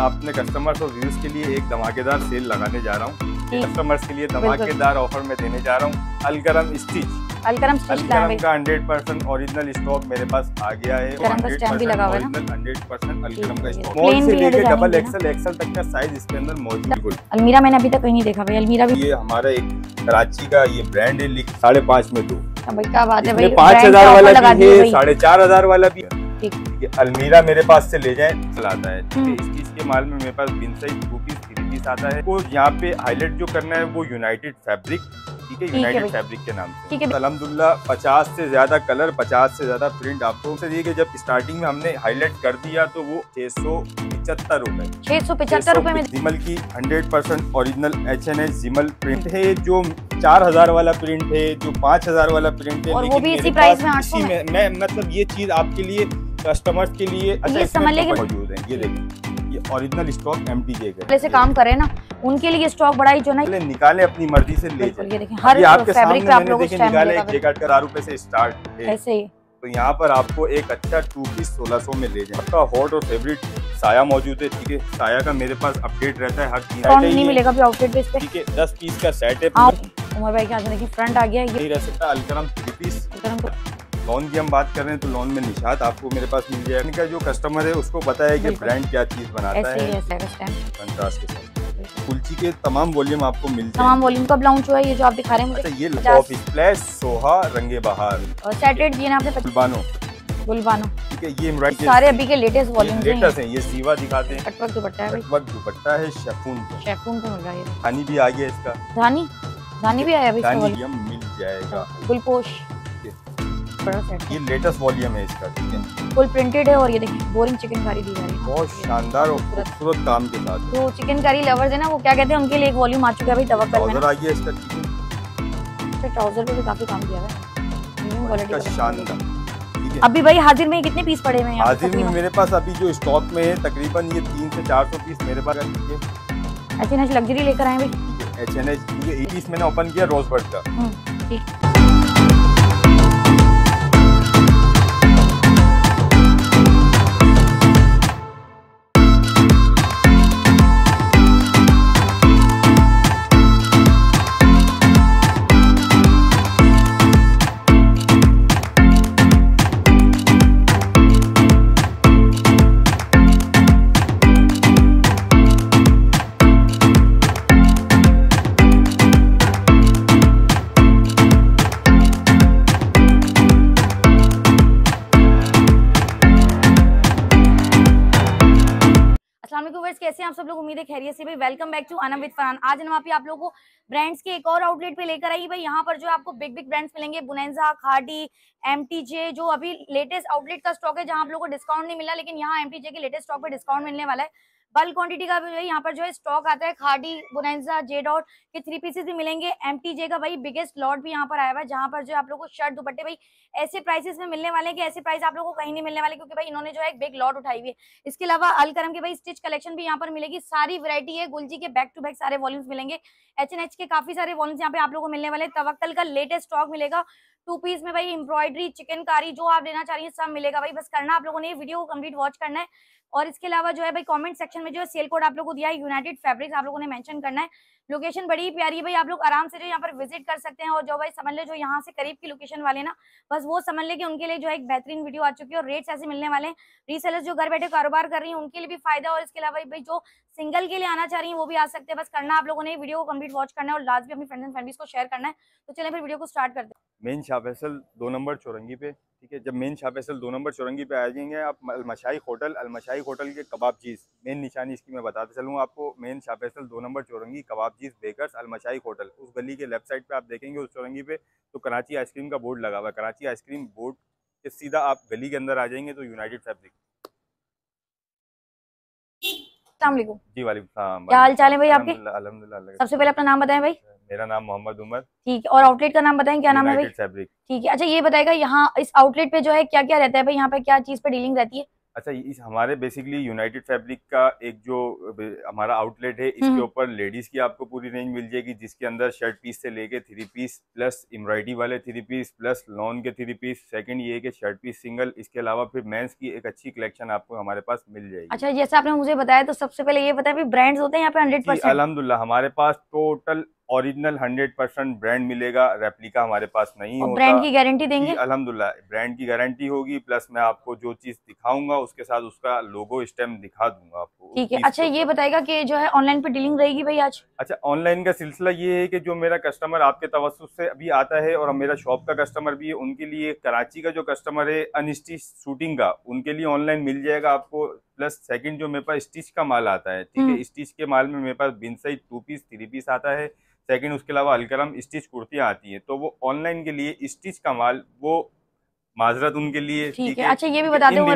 अपने कस्टमर्स और व्यूज़ के लिए एक धमाकेदार सेल लगाने जा रहा हूँ। कस्टमर्स के लिए धमाकेदार ऑफ़र में देने जा रहा हूँ। अलगरम स्टिच अलकरम स्टिच अलगरम का 100 परसेंट ओरिजिनल स्टॉक मेरे पास आ गया है अलगरम? हंड्रेड परसेंट अलगरम का स्टॉक मॉल से लेके डबल? एक्सल एक्सल तक का साइज़ इसके अंदर मौजूद अलमीरा मैंने अभी तक कहीं नहीं देखा भाई अलमीरा भी ये हमारा एक कराची का ये ब्रांड है साढ़े पाँच में दो। हाँ भाई क्या बात है पाँच हज़ार वाला भी है साढ़े चार हज़ार वाला भी है। है अलमीरा मेरे पास से ले जाए चलाता है। इस चीज़ के माल में मेरे पास Bin Saeed two piece three piece आता है। वो यहाँ पे हाईलाइट जो करना है वो यूनाइटेड फैब्रिक ठीक है यूनाइटेड फैब्रिक के नाम से। अलहमदुल्ला पचास से ज़्यादा कलर पचास से ज़्यादा प्रिंट आपको चाहिए कि जब स्टार्टिंग में हमने हाईलाइट कर दिया तो वो छह सौ पचहत्तर रूपए। छह सौ पचहत्तर रूपए में जिमल की 100 percent original H N S जिमल print है जो चार हज़ार वाला प्रिंट है जो पाँच हज़ार वाला प्रिंट है। और वो भी इसी प्राइस पास में 800 इसी में? में मैं मतलब ये चीज़ आपके लिए कस्टमर्स के लिए अच्छा समझ मौजूद है। ये देखिए ये original stock M T J का से काम करे ना। उनके लिए स्टॉक बढ़ाई जो ना निकाले अपनी मर्ज़ी से ले जाए। हर आपके फैब्रिक आप लोगों निकाले एक जेकेट का रुपए से स्टार्ट ऐसे ही। तो यहाँ पर आपको एक अच्छा टू पीस सोलह सौ में ले जाए। आपका हॉट और फेवरेट साया मौजूद है ठीक है? साया का मेरे पास अपडेट रहता है हर चीज़ नहीं मिलेगा भी आउटफिट पे पे। ठीक है दस पीस का सेट है। उमर भाई के फ्रंट आ गया ये नहीं रह सकता Alkaram three piece Alkaram lawn की हम बात कर रहे हैं तो लोन में निशात आपको मेरे पास मिल जाएगा इनका जो कस्टमर है उसको पता है कि ब्रांड क्या चीज़ बनाता है कंट्रास्ट के साथ। कुल्ची के तमाम वॉल्यूम आपको मिल तमाम वॉल्यूम कब लॉन्च हुआ है ये जो आप दिखा रहे हैं अच्छा मुझे ये पचास। टॉप स्प्लैश सोहा रंगे बहार और सेट रेट ना आपने गुलबानो। गुलबानो। ठीक है ये एम्ब्रॉयडरी सारे अभी के लेटेस्ट वॉल्यूम हैं। लेटेस्ट है ये सीवा दिखाते हैं। कटवर्क दुपट्टा है कटवर्क दुपट्टा है शेफून का। शेफून पे मिल रहा है ये। खानी भी आ गया इसका। धानी धानी भी आया अभी इसका खानी वॉल्यूम मिल जाएगा। गुलपोश। ये। बड़ा सेट ये लेटेस्ट वॉल्यूम है इसका ठीक है? फुल प्रिंटेड है और ये देखिए बोरिंग चिकन कारी दी जा रही है। बहुत शानदार और खूबसूरत काम के साथ। जो चिकन कारी लवर्स है ना वो क्या कहते हैं उनके लिए एक वॉल्यूम आ चुका है भाई तवक्कल में ट्राउज़र आ गया इसका। ठीक है ट्राउज़र पे भी काफ़ी काम किया हुआ है। शानदार अभी भाई हाजिर में कितने पीस पड़े हुए हैं हाजिर में मेरे पास अभी जो स्टॉक में है तकरीबन ये तीन से चार सौ पीस मेरे पास है, ठीक है? ऐसे लग्जरी लेकर आए भाई। एच एन एच पीस मैंने ओपन किया रोजबर्ड का हम्म, ठीक। कैसे आप सब लोग? उम्मीद है खैरियत से। भाई welcome back to Anam with Farhan आज हम आप लोगों को ब्रांड्स के एक और आउटलेट पे लेकर आई। भाई, यहाँ पर जो आपको बिग बिग ब्रांड्स मिलेंगे बुनेंजा खाडी एमटीजे जो अभी लेटेस्ट आउटलेट का स्टॉक है, जहाँ आप लोगों को डिस्काउंट नहीं मिला, लेकिन यहाँ एम के लेटेस्ट स्टॉक पर डिस्काउंट मिलने वाला है। बल्क क्वांटिटी का भी जो यहाँ पर जो है स्टॉक आता है, खाडी बुनेंजा जे डॉट के थ्री पीसेस भी मिलेंगे। एमटीजे का भाई बिगेस्ट लॉट भी यहाँ पर आया हुआ है, जहाँ पर जो आप लोगों को शर्ट दुपट्टे भाई ऐसे प्राइसेस में मिलने वाले कि ऐसे प्राइस आप लोगों को कहीं नहीं मिलने वाले, क्योंकि भाई इन्होंने जो है एक बिग लॉट उठाई हुई है। इसके अलावा अलकरम के भाई स्टिच कलेक्शन भी यहाँ पर मिलेगी। सारी वैरायटी है, गुलजी के बैक टू बैक सारे वॉल्यूम्स मिलेंगे। एच एन एच के काफ़ी सारे वॉल्यूम्स यहाँ पे आप लोगों को मिलने वाले तवक्कल का लेटेस्ट स्टॉक मिलेगा। टू पीस में भाई एम्ब्रॉयडरी चिकनकारी जो आप लेना चाह रही है, सब मिलेगा। भाई बस करना, आप लोगों ने वीडियो को कंप्लीट वॉच करना है। और इसके अलावा जो है भाई कमेंट सेक्शन में जो है सेल कोड आप लोगों को दिया है यूनाइटेड फैब्रिक्स आप लोगों ने मेंशन करना है। लोकेशन बड़ी ही प्यारी है भाई, आप लोग आराम से जो यहाँ पर विज़िट कर सकते हैं। और जो भाई, समझ ले जो यहाँ से करीब की लोकेशन वाले ना, बस वो समझ ले कि उनके लिए जो है एक बेहतरीन वीडियो आ चुकी है और रेट्स ऐसे मिलने वाले हैं। रीसेलर्स जो घर बैठे कारोबार कर रही हैं, उनके लिए भी फ़ायदा और इसके अलावा भाई, जो सिंगल के लिए आना चाह रही है, वो भी आ सकते हैं। बस करना आप लोगों ने वीडियो को कंप्लीट वॉच करना है और लास्ट भी अपनी फ्रेंड्स एंड फैमिलीज़ को शेयर करना है। तो चलिए फिर वीडियो को स्टार्ट कर हैं। मेन शाह दो नंबर चौरंगी पे। ठीक है जब मेन शाह फैसल दो नंबर चौरंगी पे आ जाएँगे आप अलमशाई होटल अलमशाई होटल के कबाब चीज़ मेन निशानी इसकी मैं बताते चलूँ आपको मेन शाह फैसल दो नंबर चौरंगी कबाब चीज़ बेकर्स अलमशाई होटल उस गली के लेफ़्ट साइड पे आप देखेंगे उस चौरंगी पे तो कराची आइसक्रीम का बोर्ड लगा हुआ है कराची आइसक्रीम बोर्ड के सीधा आप गली के अंदर आ जाएँगे तो यूनाइटेड फैब्रिक जी सलाम क्या हाल चाल है भाई आपके? का सबसे पहले अपना नाम बताएँ भाई। है। मेरा नाम मोहम्मद उमर। ठीक है और आउटलेट का नाम बताएँ क्या नाम है भाई? फैब्रिक ठीक है अच्छा ये बताएगा यहाँ इस आउटलेट पे जो है क्या क्या रहता है भाई? यहाँ पे क्या चीज़ पे डीलिंग रहती है? अच्छा इस हमारे बेसिकली यूनाइटेड फैब्रिक का एक जो हमारा आउटलेट है इसके हम्म। ऊपर लेडीज़ की आपको पूरी रेंज मिल जाएगी जिसके अंदर शर्ट पीस से लेके थ्री पीस प्लस एम्ब्रॉयडरी वाले थ्री पीस प्लस लॉन के थ्री पीस सेकंड ये कि शर्ट पीस सिंगल इसके अलावा फिर मेंस की एक अच्छी कलेक्शन आपको हमारे पास मिल जाएगी। अच्छा जैसे आपने मुझे बताया तो सबसे पहले ये बताया ब्रांड्स होते हैं यहाँ पे हंड्रेड परसेंट अल्हम्दुलिल्लाह हमारे पास total original hundred percent brand मिलेगा रेप्लिका हमारे पास नहीं होता। ब्रांड की गारंटी देंगे? अलहमदुल्ला ब्रांड की गारंटी होगी प्लस मैं आपको जो चीज़ दिखाऊँगा उसके साथ उसका लोगो स्टैम्प दिखा दूँगा आपको। ठीक है अच्छा ये बताएगा कि जो है ऑनलाइन पे डीलिंग रहेगी भाई आज? अच्छा ऑनलाइन का सिलसिला ये है कि जो मेरा कस्टमर आपके तवसुस से अभी आता है और मेरा शॉप का कस्टमर भी है उनके लिए कराची का जो कस्टमर है अनस्टिच शूटिंग का उनके लिए ऑनलाइन मिल जाएगा आपको प्लस सेकंड जो मेरे पास स्टिच का माल आता है ठीक है? हम्म। स्टिच के माल में मेरे पास Bin Saeed two piece three piece आता है सेकंड उसके अलावा अलकरम स्टिच कुर्तियाँ आती हैं। तो वो ऑनलाइन के लिए स्टिच का माल वो माजरत उनके लिए ठीक है। अच्छा ये भी बता दें क्यों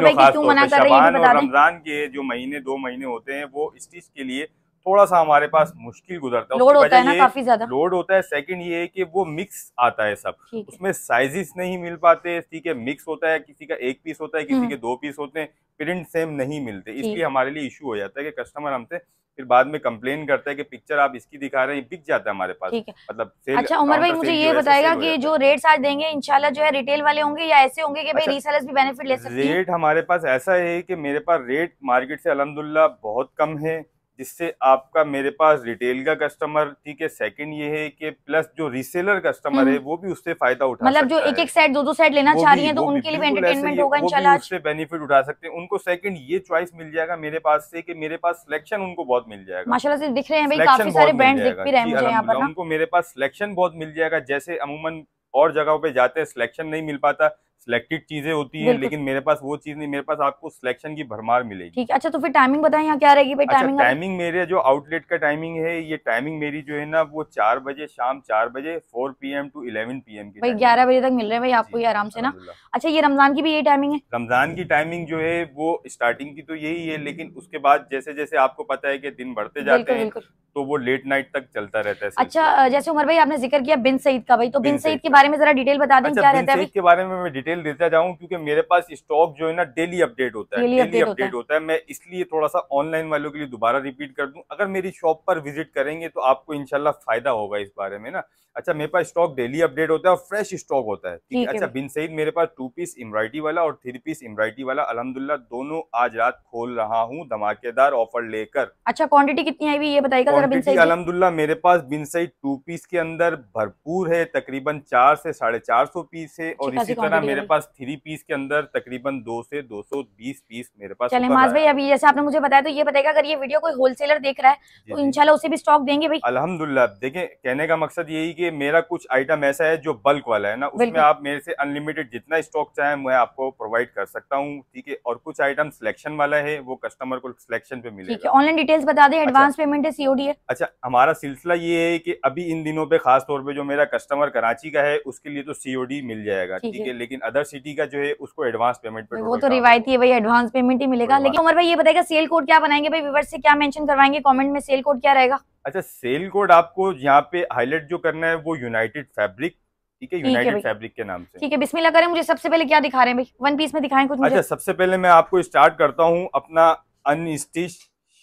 मना कर रहे हैं बता रमज़ान के जो महीने दो महीने होते हैं वो स्टिच के लिए थोड़ा सा हमारे पास मुश्किल गुजरता है। लोड होता है ना काफ़ी ज़्यादा। लोड होता है। सेकंड ये है कि वो मिक्स आता है सब। उसमें साइजेस नहीं मिल पाते ठीक है? मिक्स होता है किसी का एक पीस होता है किसी हम्म। के दो पीस होते हैं प्रिंट सेम नहीं मिलते। इसलिए हमारे लिए इशू हो जाता है कि कस्टमर हमसे फिर बाद में कंप्लेन करता है कि पिक्चर आप इसकी दिखा रहे हैं बिक जाता है हमारे पास। मतलब सेल अच्छा उमर भाई मुझे ये बताएगा कि जो। रेट्स आज देंगे इंशाल्लाह जो है रिटेल वाले होंगे या ऐसे होंगे कि भाई अच्छा, रीसेलर्स भी बेनिफिट ले सकते हैं? रेट हमारे पास ऐसा है कि मेरे पास रेट मार्केट से अलहमदुल्ला बहुत कम है। जिससे आपका मेरे पास रिटेल का कस्टमर ठीक है सेकंड ये है कि प्लस जो रीसेलर कस्टमर है हम्म। वो भी उससे फ़ायदा उठा मतलब जो एक। एक सेट दो दो सेट लेना चाह रही हैं तो उनके लिए एंटरटेनमेंट होगा इंशाल्लाह। उससे बेनिफिट उठा सकते हैं। उनको सेकंड ये चॉइस मिल जाएगा मेरे पास से कि मेरे पास सिलेक्शन उनको बहुत मिल जाएगा। माशाल्लाह से दिख रहे हैं भाई काफ़ी सारे मिल ब्रांड्स दिख भी रहे हैं मुझे यहाँ पर उनको मेरे पास सिलेक्शन बहुत मिल जाएगा। जैसे अमूमन और जगहों पे जाते हैं सिलेक्शन नहीं मिल पाता। सिलेक्टेड चीज़ें होती हैं लेकिन मेरे पास वो चीज़ नहीं मेरे पास आपको सिलेक्शन की भरमार मिलेगी। ठीक है अच्छा तो फिर टाइमिंग बताएँ यहाँ क्या रहेगी भाई अच्छा टाइमिंग टाइमिंग मेरे जो आउटलेट का टाइमिंग है ये टाइमिंग मेरी जो है ना वो चार बजे शाम चार बजे four P M to eleven P M की भाई ग्यारह बजे तक मिल रहे हैं भाई आपको ये आराम से ना? अच्छा ये रमज़ान की भी यही टाइमिंग है? रमज़ान की टाइमिंग जो है वो स्टार्टिंग की तो यही है लेकिन उसके बाद जैसे जैसे आपको पता है कि दिन बढ़ते जाते हैं तो वो लेट नाइट तक चलता रहता है अच्छा जैसे उमर भाई आपने ज़िक्र किया बिन सईद का भाई तो बिन बिन सईद के बारे में जरा डिटेल बता दें अच्छा क्या रहता है के बारे में मैं डिटेल देता जाऊँ क्योंकि मेरे पास स्टॉक जो है ना डेली अपडेट होता है डेली अपडेट होता है। मैं इसलिए थोड़ा सा ऑनलाइन वालों के लिए दोबारा रिपीट कर दूँ। अगर मेरी शॉप पर विज़िट करेंगे तो आपको इनशाला फ़ायदा होगा इस बारे में ना। अच्छा मेरे पास स्टॉक डेली अपडेट होता है और फ्रेश स्टॉक होता है। ठीक है? अच्छा बिन सईद मेरे पास टू पीस एम्ब्रॉयडरी वाला और थ्री पीस एम्ब्रॉयडरी वाला। अल्हम्दुलिल्लाह दोनों आज रात खोल रहा हूँ धमाकेदार ऑफ़र लेकर। अच्छा क्वांटिटी कितनी आई हुई ये बताइएगा जरा सईद मेरे पास बिन साइड टू पीस के अंदर भरपूर है तकरीबन चार से साढ़े चार सौ पीस है और इसी तरह मेरे पास थ्री पीस के अंदर तकरीबन दो से दो सौ बीस पीस मेरे पास चले माज भाई अभी जैसे आपने मुझे बताया तो ये बताएगा अगर ये वीडियो कोई होलसेलर देख रहा है तो। इंशाल्लाह उसे भी स्टॉक देंगे भाई। अल्हम्दुलिल्लाह देखें कहने का मकसद यही की मेरा कुछ आइटम ऐसा है जो बल्क वाला है ना उसमें आप मेरे से अनलिमिटेड जितना स्टॉक चाहे मैं आपको प्रोवाइड कर सकता हूँ ठीक है? और कुछ आइटम सिलेक्शन वाला है वो कस्टमर को सिलेक्शन पे मिलेगा। ऑनलाइन डिटेल्स बता दें एडवांस पेमेंट है सीओडी है अच्छा हमारा सिलसिला ये है कि अभी इन दिनों पे खास तौर पे जो मेरा कस्टमर कराची का है उसके लिए तो सीओडी मिल जाएगा ठीक है। है? लेकिन अदर सिटी का जो है उसको एडवांस पेमेंट पे वो तो रिवायती है भाई एडवांस पेमेंट ही मिलेगा। लेकिन उमर भाई ये बताएगा सेल कोड क्या बनाएँगे भाई? व्यूवर्स से क्या मेंशन करवाएँगे? कमेंट में सेल कोड क्या रहेगा? अच्छा सेल कोड आपको यहाँ पे हाईलाइट जो करना है वो यूनाइटेड फैब्रिक ठीक है? यूनाइटेड फैब्रिक के नाम से। ठीक है बिस्मिल्लाह करें मुझे सबसे पहले क्या दिखा रहे हैं भाई? वन पीस में दिखाएँ कुछ मुझे। अच्छा सबसे पहले मैं आपको स्टार्ट करता हूँ अपना अनस्टिच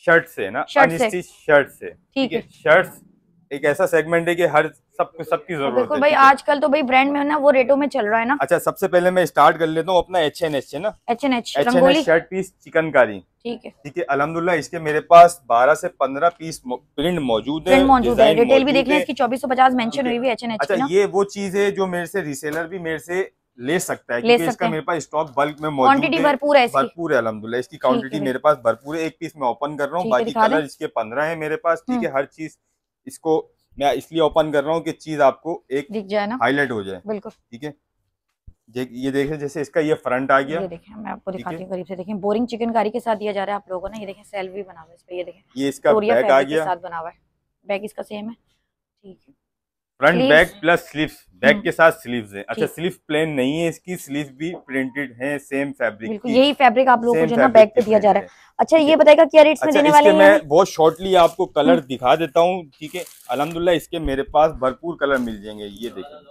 शर्ट से ना? अनस्टिच शर्ट से। ठीक है? शर्ट्स एक ऐसा सेगमेंट है कि हर सब सबकी ज़रूरत बिल्कुल है भाई आजकल तो भाई ब्रांड में ना वो रेटों में चल रहा है ना। अच्छा सबसे पहले मैं स्टार्ट कर लेता हूँ अपना एच एन एच से ना? H N H H N Rangoli. H shirt piece chikankari ठीक है। ठीक है अल्हम्दुलिल्लाह इसके मेरे पास 12 से 15 पीस प्रिंट मौजूद है मौजूद है। डिटेल भी देख लें इसकी चौबीस सौ पचास मेंशन हुई हुई एच एन एच अच्छा ये वो चीज़ है जो मेरे से रिसेलर भी मेरे से ले सकता है क्योंकि इसका मेरे पास स्टॉक बल्क में मौजूद है भरपूर है भरपूर है अल्हम्दुलिल्लाह इसकी क्वांटिटी मेरे पास भरपूर है एक पीस मैं ओपन कर रहा हूँ बाकी कलर इसके पंद्रह है मेरे पास ठीक हम्म। है हर चीज़ इसको मैं इसलिए ओपन कर रहा हूँ कि चीज़ आपको एक दिख जाए ना। हाईलाइट हो जाए। बिल्कुल। ठीक है? ये देखें जैसे इसका ये फ्रंट आ गया। ये देखें मैं आपको दिखाती हूँ करीब से देखें बोरिंग चिकनकारी के साथ दिया जा रहा है आप लोगों ने ये देखें सेल भी बना हुआ है इस पे ये देखें। ये इसका बैक आ गया। साथ बना हुआ है। बैग इसका सेम है। ठीक है। Front. Back plus sleeves back. के साथ स्लीव्स है। अच्छा स्लीव प्लेन नहीं है इसकी स्लीव भी प्रिंटेड है सेम फैब्रिक बिल्कुल यही फैब्रिक आप लोगों को जो ना बैग पे दिया जा रहा है। अच्छा ये बताएगा क्या रेट्स में अच्छा देने वाले मैं बहुत शॉर्टली आपको कलर हम्म। दिखा देता हूँ ठीक है? अलहमदुल्ला इसके मेरे पास भरपूर कलर मिल जाएँगे ये देखिए।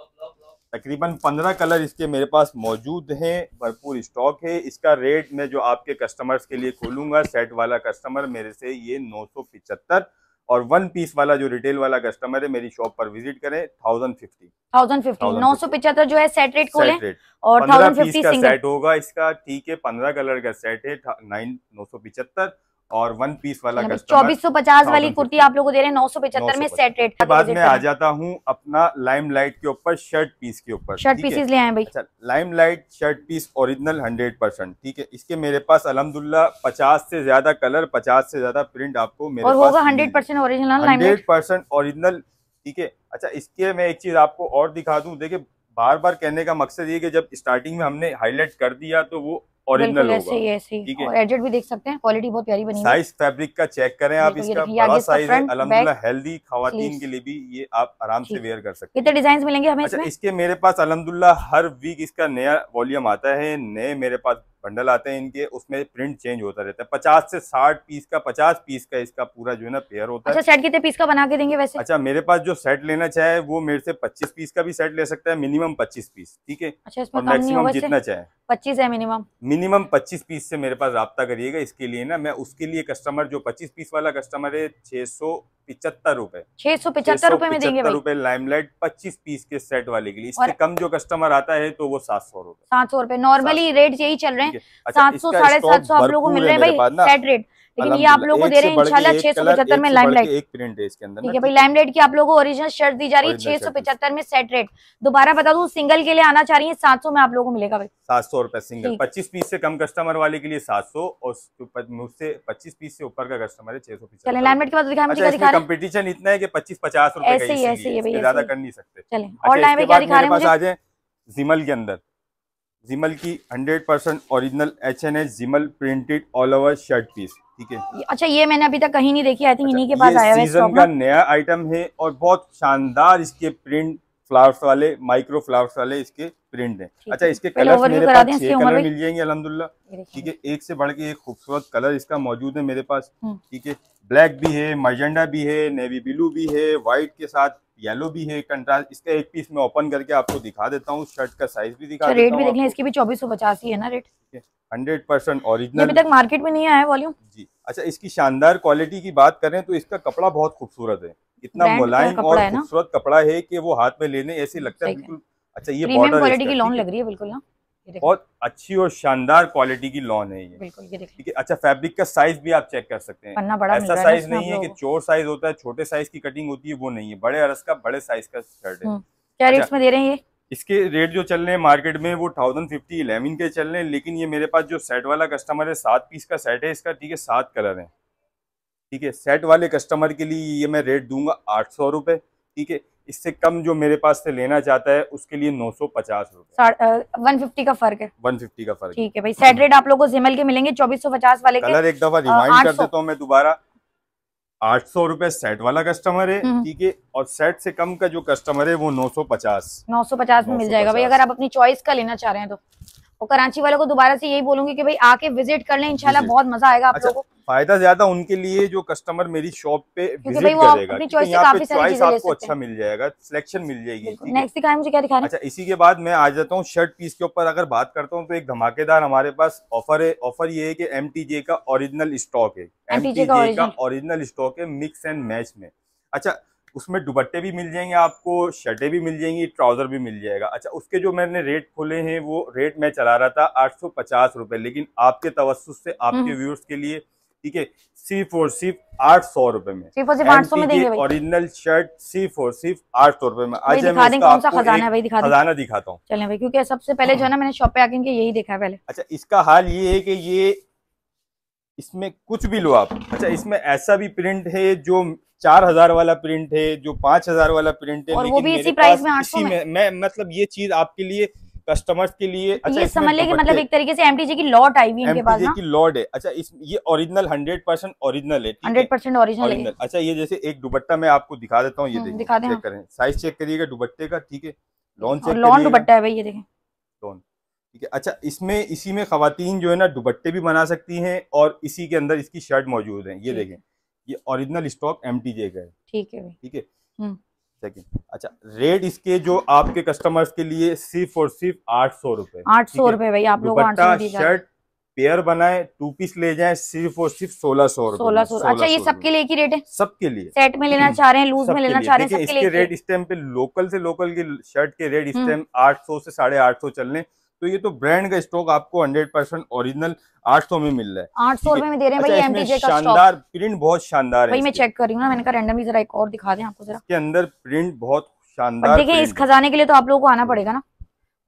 तकरीबन पंद्रह कलर इसके मेरे पास मौजूद हैं भरपूर स्टॉक है। इसका रेट मैं जो आपके कस्टमर्स के लिए खोलूँगा सेट वाला कस्टमर मेरे से ये नौ सौ पिचहत्तर और वन पीस वाला जो रिटेल वाला कस्टमर है मेरी शॉप पर विज़िट करें थाउज़ेंड फिफ्टी थाउज़ेंड फिफ्टी नौ सौ पिछहत्तर जो है सेट रेट खोले और पंद्रह थाउज़ेंड पीस फिफ्टी का सेट होगा इसका ठीक है पंद्रह कलर का सेट है नाइन नौ सौ पिचहत्तर। और वन पीस वाला कस्टमर चौबीस सौ पचास वाली कुर्ती आप लोगों को दे रहे हैं नौ सौ पिछहत्तर में सेट रेट बाद मैं आ जाता हूँ अपना लाइम लाइट के ऊपर शर्ट पीस के ऊपर शर्ट? पीसेस ले आए भाई। अच्छा lime light shirt piece original hundred percent ठीक है? इसके मेरे पास अलहमदुल्ला पचास से ज़्यादा कलर पचास से ज़्यादा प्रिंट आपको मेरे और होगा hundred percent original hundred percent original ठीक है? अच्छा इसके मैं एक चीज़ आपको और दिखा दूँ देखिए बार बार कहने का मकसद ये कि जब स्टार्टिंग में हमने हाईलाइट कर दिया तो वो ओरिजिनल होगा। ऐसे ठीक है। भी देख सकते हैं क्वालिटी बहुत प्यारी बनी साइज़ फैब्रिक का चेक करें आप इसका बड़ा साइज़ है हेल्दी खातन के लिए भी ये आप आराम से वेयर कर सकते हैं। कितने डिज़ाइन मिलेंगे हमें अच्छा इसके मेरे पास अलहमदुल्ला हर वीक इसका नया वॉल्यूम आता है नए मेरे पास बंडल आते हैं इनके उसमें प्रिंट चेंज होता रहता है। पचास से साठ पीस का पचास पीस का इसका पूरा जो है ना पेयर होता अच्छा है। सेट कितने पीस का बना के देंगे वैसे? अच्छा मेरे पास जो सेट लेना चाहे वो मेरे से पच्चीस पीस का भी सेट ले सकता है मिनिमम पच्चीस पीस ठीक है? अच्छा और मैक्सिमम जितना चाहे। पच्चीस है मिनिमम मिनिमम 25 पीस से मेरे पास रब्ता करिएगा इसके लिए ना मैं उसके लिए कस्टमर जो 25 पीस वाला कस्टमर है छह सौ पिचहत्तर रूपए। छह सौ पिछहत्तर रूपए में देंगे रूपए रुपए लाइमलाइट 25 पीस के सेट वाले के लिए। इससे कम जो कस्टमर आता है तो वो सात सौ रूपए। सात सौ रूपए। नॉर्मली रेट यही चल रहे हैं। अच्छा, सात सौ साढ़े सात सौ आप लोगों को मिल रहे हैं। भाई सेट रेट लेकिन ये आप लोगों को दे रहे हैं इंशाल्लाह छह सौ पचहत्तर में लाइमलाइट एक प्रिंट है इसके अंदर ठीक है भाई लाइमलाइट की आप लोगों को ओरिजिनल शर्ट दी जा रही है छह सौ पचहत्तर में सेट रेट दोबारा बता दूँ सिंगल के लिए आना चाह रही है सात सौ में आप लोगों को मिलेगा भाई। सात सौ रुपए सिंगल पच्चीस पीस से कम कस्टमर वाले के लिए सात सौ और मुझसे पच्चीस पीस से ऊपर का कस्टमर है छह सौ चले लाइमलाइट के बाद अच्छा दिखा हैं? इतना है कि पच्चीस पचास रुपए ऐसे ही, ऐसे ही है भाई, ज़्यादा कर नहीं सकते। चले अच्छा, और इसके क्या दिखा रहे हैं आ जाए जिमल के अंदर। जिमल की 100% percent original H N H जिमल printed all over shirt piece ठीक है। अच्छा ये मैंने अभी तक कहीं नहीं देखी। आई थिंक इन्हीं के अच्छा, पास आया है सीज़न का नया आइटम है और बहुत शानदार इसके प्रिंट फ्लावर्स वाले माइक्रो फ्लावर्स वाले इसके प्रिंट है। अच्छा इसके कलर मेरे पास छह कलर मिल जाएँगे अलहमदुल्ला ठीक है एक से बढ़ के एक खूबसूरत कलर इसका मौजूद है मेरे पास। हम्म। ठीक है ब्लैक भी है मजेंडा भी है नेवी ब्लू भी है व्हाइट के साथ येलो भी है कंट्रास्ट इसका एक पीस मैं ओपन करके आपको दिखा देता हूँ शर्ट का साइज़ भी दिखा अच्छा रेट भी हूँ देख लें इसकी भी चौबीस सौ पचास ही है ना रेट हंड्रेड परसेंट ऑरिजिनल अभी तक मार्केट में नहीं आया वॉल्यूम जी अच्छा इसकी शानदार क्वालिटी की बात करें तो इसका कपड़ा बहुत खूबसूरत है। इतना मुलायम और खूबसूरत कपड़ा है कि वो हाथ में लेने ऐसे लगता है बिल्कुल अच्छा ये बॉर्डर क्वालिटी की लॉन लग रही है बिल्कुल ना? बहुत अच्छी और शानदार क्वालिटी की लॉन है ये। बिल्कुल ये ठीक है अच्छा फैब्रिक का साइज़ भी आप चेक कर सकते हैं। पन्ना बड़ा ऐसा साइज़ नहीं है कि चोर साइज़ होता है छोटे साइज़ की कटिंग होती है वो नहीं है। बड़े अरस का बड़े साइज़ का शर्ट है। हम्म। क्या रेट्स अच्छा। में दे रहे हैं ये? इसके रेट जो चल रहे हैं मार्केट में वो थाउज़ेंड फिफ्टी इलेवन के चल रहे हैं लेकिन ये मेरे पास जो सेट वाला कस्टमर है सात पीस का सेट है इसका ठीक है सात कलर है। ठीक है सेट वाले कस्टमर के लिए ये मैं रेट दूँगा आठ सौ रुपये ठीक है। इससे कम जो मेरे पास से लेना चाहता है उसके लिए नौ सौ पचास रूपए। वन फिफ्टी का फ़र्क है। वन फिफ्टी का फ़र्क ठीक है भाई सेट रेट आप लोगों को जिमल के मिलेंगे चौबीस सौ पचास वाले के। कलर एक दफ़ा रिमाइंड कर देता हूँ मैं दोबारा। आठ सौ रूपए सेट वाला कस्टमर है हम्म। ठीक है? और सेट से कम का जो कस्टमर है वो नौ सौ पचास। नौ सौ पचास में मिल जाएगा भाई अगर आप अपनी चॉइस का लेना चाह रहे हैं तो। और कराची वालों को दोबारा से यही बोलूँगी कि भाई आके विज़िट कर लें इंशाल्लाह बहुत मज़ा आएगा आप अच्छा, लोगों को। फ़ायदा ज़्यादा उनके लिए जो कस्टमर मेरी शॉप पे विज़िट भाई वो करेगा अपनी क्योंकि से काफ़ी सारी चॉइस चीज़ें आपको अच्छा मिल जाएगा सिलेक्शन मिल जाएगी नेक्स्ट दिखाएँ मुझे क्या दिखा अच्छा इसी के बाद मैं आ जाता हूँ शर्ट पीस के ऊपर अगर बात करता हूँ तो एक धमाकेदार हमारे पास ऑफ़र है ऑफ़र ये है की एम का ओरिजिनल स्टॉक है। का का ओरिजिनल स्टॉक है मिक्स एंड मैच में। अच्छा उसमें दुपट्टे भी मिल जाएँगे आपको शर्टें भी मिल जाएँगी ट्राउज़र भी मिल जाएगा। अच्छा उसके जो मैंने रेट खोले हैं वो रेट मैं चला रहा था आठ सौ पचास रुपए लेकिन आपके तवसुस से आपके हम्म। व्यूअर्स के लिए ठीक है सिर्फ़ और सिर्फ़ आठ सौ रुपए में। ओरिजिनल शर्ट सिर्फ़ और सिर्फ़ आठ सौ रुपए में। आज दिखा दें कौन सा खजाना भाई दिखा दिखाता हूँ। चलें भाई क्योंकि सबसे पहले जो है ना मैंने शॉप पे आके इनके यही देखा है पहले। अच्छा इसका हाल ये है कि ये इसमें कुछ भी लो आप। अच्छा इसमें ऐसा भी प्रिंट है जो चार हज़ार वाला प्रिंट है जो पाँच हज़ार वाला प्रिंट है और वो लेकिन भी मेरे इसी प्राइस में इसी में? में मैं मतलब ये चीज़ आपके लिए कस्टमर्स के लिए अच्छा ये समझ ले कि मतलब एक तरीके से एमटीजे की लॉट आई हुई है इनके पास ना की लॉर्ड है। अच्छा इस ये ओरिजिनल हंड्रेड परसेंट ओरिजिनल है है? हंड्रेड परसेंट ओरिजिनल अच्छा ये जैसे एक दुपट्टा मैं आपको दिखा देता हूँ ये हम्म, देखिए चेक करें। साइज़ चेक करिएगा दुपट्टे का ठीक है? लॉन चेक लॉन दुपट्टा है भाई ये देखें। लॉन ठीक है? अच्छा इसमें इसी में खवातीन जो है ना दुपट्टे भी बना सकती हैं और इसी के अंदर इसकी शर्ट मौजूद है। ये देखें ये ओरिजिनल स्टॉक एम का है। ठीक है ठीक है? हम्म। सेकंड अच्छा रेट इसके जो आपके कस्टमर्स के लिए सिर्फ़ और सिर्फ़ आठ सौ रूपए। आठ सौ रुपए भाई आप लोग शर्ट पेयर बनाए टू पीस ले जाए सिर्फ़ और सिर्फ़ सोलह सौ सोलह सौ। अच्छा ये सबके लिए ही रेट है? सबके लिए। सेट में लेना चाह रहे हैं लूज में लेना चाह रहे हैं इसके रेट इस टाइम पे लोकल से लोकल की शर्ट के रेट इस टाइम हम्म। आठ सौ से साढ़े आठ सौ चल रहे तो ये तो ब्रांड का स्टॉक आपको हंड्रेड परसेंट ओरिजिनल आठ सौ में मिल रहा है। आठ सौ रुपए में दे रहे हैं अच्छा, भाई एमटीजे का शानदार प्रिंट बहुत शानदार है मैं चेक कर रही हूँ ना मैंने कहा रैंडमली जरा एक और दिखा दें आपको जरा। के अंदर प्रिंट बहुत शानदार देखिए इस खजाने के लिए तो आप लोगों को आना पड़ेगा ना।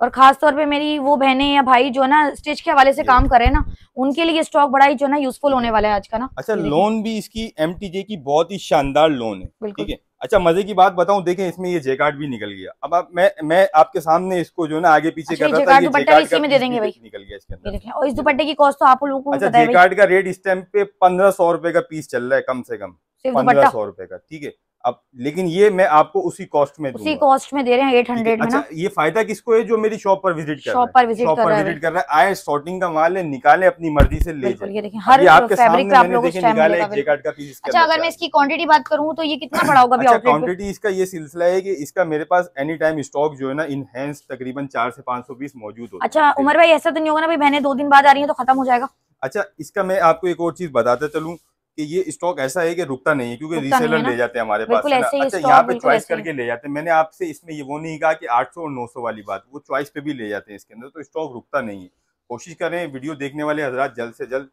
और खास तौर पे मेरी वो बहनें या भाई जो ना स्टिच के हवाले से काम करे ना उनके लिए स्टॉक बड़ा ही जो ना यूजफुल होने वाला है आज का ना। अच्छा लोन भी इसकी एम की बहुत ही शानदार लोन है। ठीक है? अच्छा मज़े की बात बताऊँ देखें इसमें ये जेकार्ड भी निकल गया। अब आप मैं मैं आपके सामने इसको जो ना आगे पीछे अच्छा, कर रहा था दुपट्टा इसी में दे देंगे भाई। निकल गया इसके अंदर। और इस दुपट्टे की कॉस्ट तो आप लोगों को अच्छा जेकार्ड का रेट इस टाइम पे पंद्रह सौ रुपए का पीस चल रहा है कम से कम। पंद्रह सौ रुपए का ठीक है। अब लेकिन ये मैं आपको उसी कॉस्ट में उसी कॉस्ट में दे रहे हैं एट हंड्रेड अच्छा, ये फ़ायदा किसको है जो मेरी शॉप पर विज़िट कर शॉप पर विज़िट शॉप पर विज़िट कर रहा है। आए शॉर्टिंग का माल है निकाले अपनी मर्ज़ी से ले जाए। हर आपके फैब्रिक आप लोगों का पीस अच्छा अगर मैं इसकी क्वांटिटी बात करूँ तो ये कितना बड़ा होगा अच्छा क्वांटिटी इसका ये सिलसिला है की इसका मेरे पास एनी टाइम स्टॉक जो है ना इन हैंड तकरीबन चार से पाँच सौ पीस मौजूद होता अच्छा उमर भाई ऐसा तो नहीं होगा ना भाई बहने दो दिन बाद आ रही है तो खत्म हो जाएगा। अच्छा इसका मैं आपको एक और चीज़ बताता चलूँ। कि ये स्टॉक ऐसा है कि रुकता नहीं है क्योंकि रीसेलर ले जाते हैं हमारे पास अच्छा यहाँ पे चॉइस करके ले जाते हैं। मैंने आपसे इसमें ये वो नहीं कहा कि 800 और 900 वाली बात वो चॉइस पे भी ले जाते हैं इसके अंदर तो स्टॉक रुकता नहीं है। कोशिश करें वीडियो देखने वाले हजरात जल्द से जल्द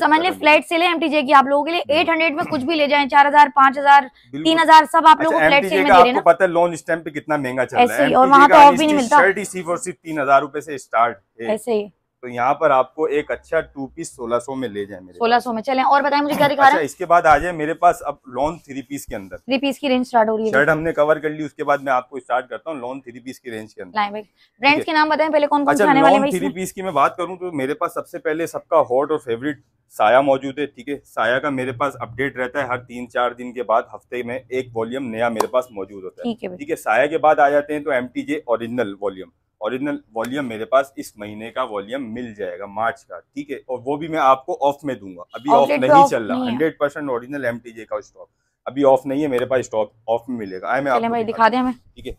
समझ लें फ्लैट से एमटीजे की आप लोगों के लिए एट हंड्रेड में कुछ भी ले जाए चार हज़ार पाँच हज़ार तीन हज़ार सब आप लोग फ्लैट अच्छा, सेल में आपको पता है लोन स्टैम्प पे कितना महँगा चल रहा है। और वहाँ तो ऑफ़ भी नहीं मिलता। शर्ट ही सिर्फ़ और सिर्फ़ तीन हज़ार रूपए से स्टार्ट ऐसे ही। तो यहाँ पर आपको एक अच्छा टू पीस सोलह सौ में ले जाए मेरे सोलह सौ में चले और बताएँ मुझे क्या दिखा अच्छा, रहा है? इसके बाद आ जाए मेरे पास अब लॉन थ्री पीस के अंदर। थ्री पीस की रेंज स्टार्ट हो रही है। शर्ट हमने कवर कर ली उसके बाद मैं आपको स्टार्ट करता हूँ लॉन थ्री पीस की रेंज के अंदर। ब्रांड्स के नाम बताएँ पहले कौन कौन अच्छा लॉन थ्री पीस की मैं बात करूँ तो मेरे पास सबसे पहले सबका हॉट और फेवरेट साया मौजूद है ठीक है? साया का मेरे पास अपडेट रहता है हर तीन चार दिन के बाद हफ़्ते में एक वॉल्यूम नया मेरे पास मौजूद होता है। ठीक है साया के बाद आ जाते हैं तो M T J original volume original volume मेरे पास इस महीने का वॉल्यूम मिल जाएगा मार्च का ठीक है? और वो भी मैं आपको ऑफ़ में दूँगा। अभी ऑफ़ नहीं चल रहा हंड्रेड परसेंट ओरिजिनल एम का स्टॉक अभी ऑफ़ नहीं है मेरे पास स्टॉक ऑफ़ में मिलेगा। आए मैं आपको दिखा दें हमें। ठीक है?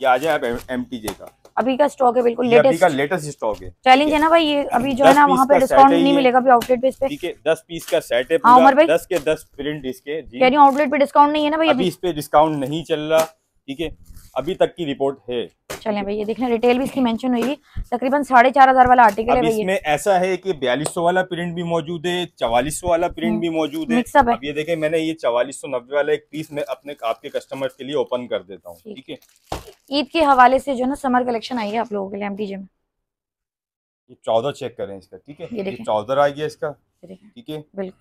ये आ जाए आप एम का। अभी का स्टॉक है बिल्कुल लेटेस्ट अभी का लेटेस्ट स्टॉक है चैलेंज है? ना भाई ये अभी जो है ना वहाँ पे डिस्काउंट नहीं मिलेगा अभी आउटलेट पे। ठीक है दस पीस का सेट है हाँ, पूरा दस के दस प्रिंट इसके कह रही आउटलेट पे डिस्काउंट नहीं है ना भाई अभी इस पे डिस्काउंट नहीं चल रहा ठीक है? अभी तक की रिपोर्ट है। चलें भाई ये देख लें रिटेल भी इसकी मेंशन हुई। तकरीबन साढ़े चार हज़ार वाला आर्टिकल है इसमें ऐसा है कि बयालीस सौ वाला प्रिंट भी मौजूद है चवालीस सौ वाला प्रिंट हम्म, भी मौजूद है। अब ये देखें मैंने ये चवालीस सौ नब्बे वाला एक पीस में अपने आपके कस्टमर के लिए ओपन कर देता हूँ ठीक। है? ईद के हवाले से जो ना समर कलेक्शन आई है आप लोगों के लिए एमटीजे में। ये चौदह चेक करें इसका ठीक है? ये चौदह आ गया इसका ठीक है? बिल्कुल।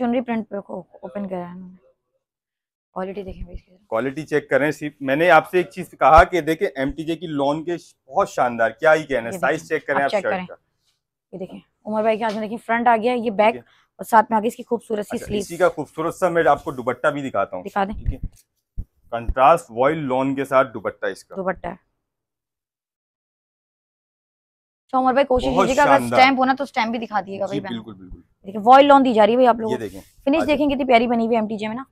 चुनरी प्रिंट पे ओपन करा है क्वालिटी देखें भाई क्वालिटी चेक करें सिर्फ़ मैंने आपसे एक चीज़ कहा कि देखें एमटीजे की लोन के बहुत शानदार क्या ही कहना साइज़ चेक करें आप चेक करें। ये देखें उमर भाई के हाथ में देखिए फ्रंट आ गया ये बैक और साथ में आगे इसकी खूबसूरत सी स्लीव अच्छा, इसी का खूबसूरत सा मैं आपको दुपट्टा भी दिखाता हूँ। दिखा दें। कंट्रास्ट वॉइल लोन के साथ दुपट्टा इसका। दुपट्टा। तो उमर भाई कोशिश कीजिएगा अगर स्टैंप होना तो स्टैंप भी दिखा दिएगा भाई बिल्कुल बिल्कुल। देखिए वॉइल लोन दी जा रही है भाई आप लोग फिनिश देखें कितनी प्यारी बनी हुई एमटीजे में ना।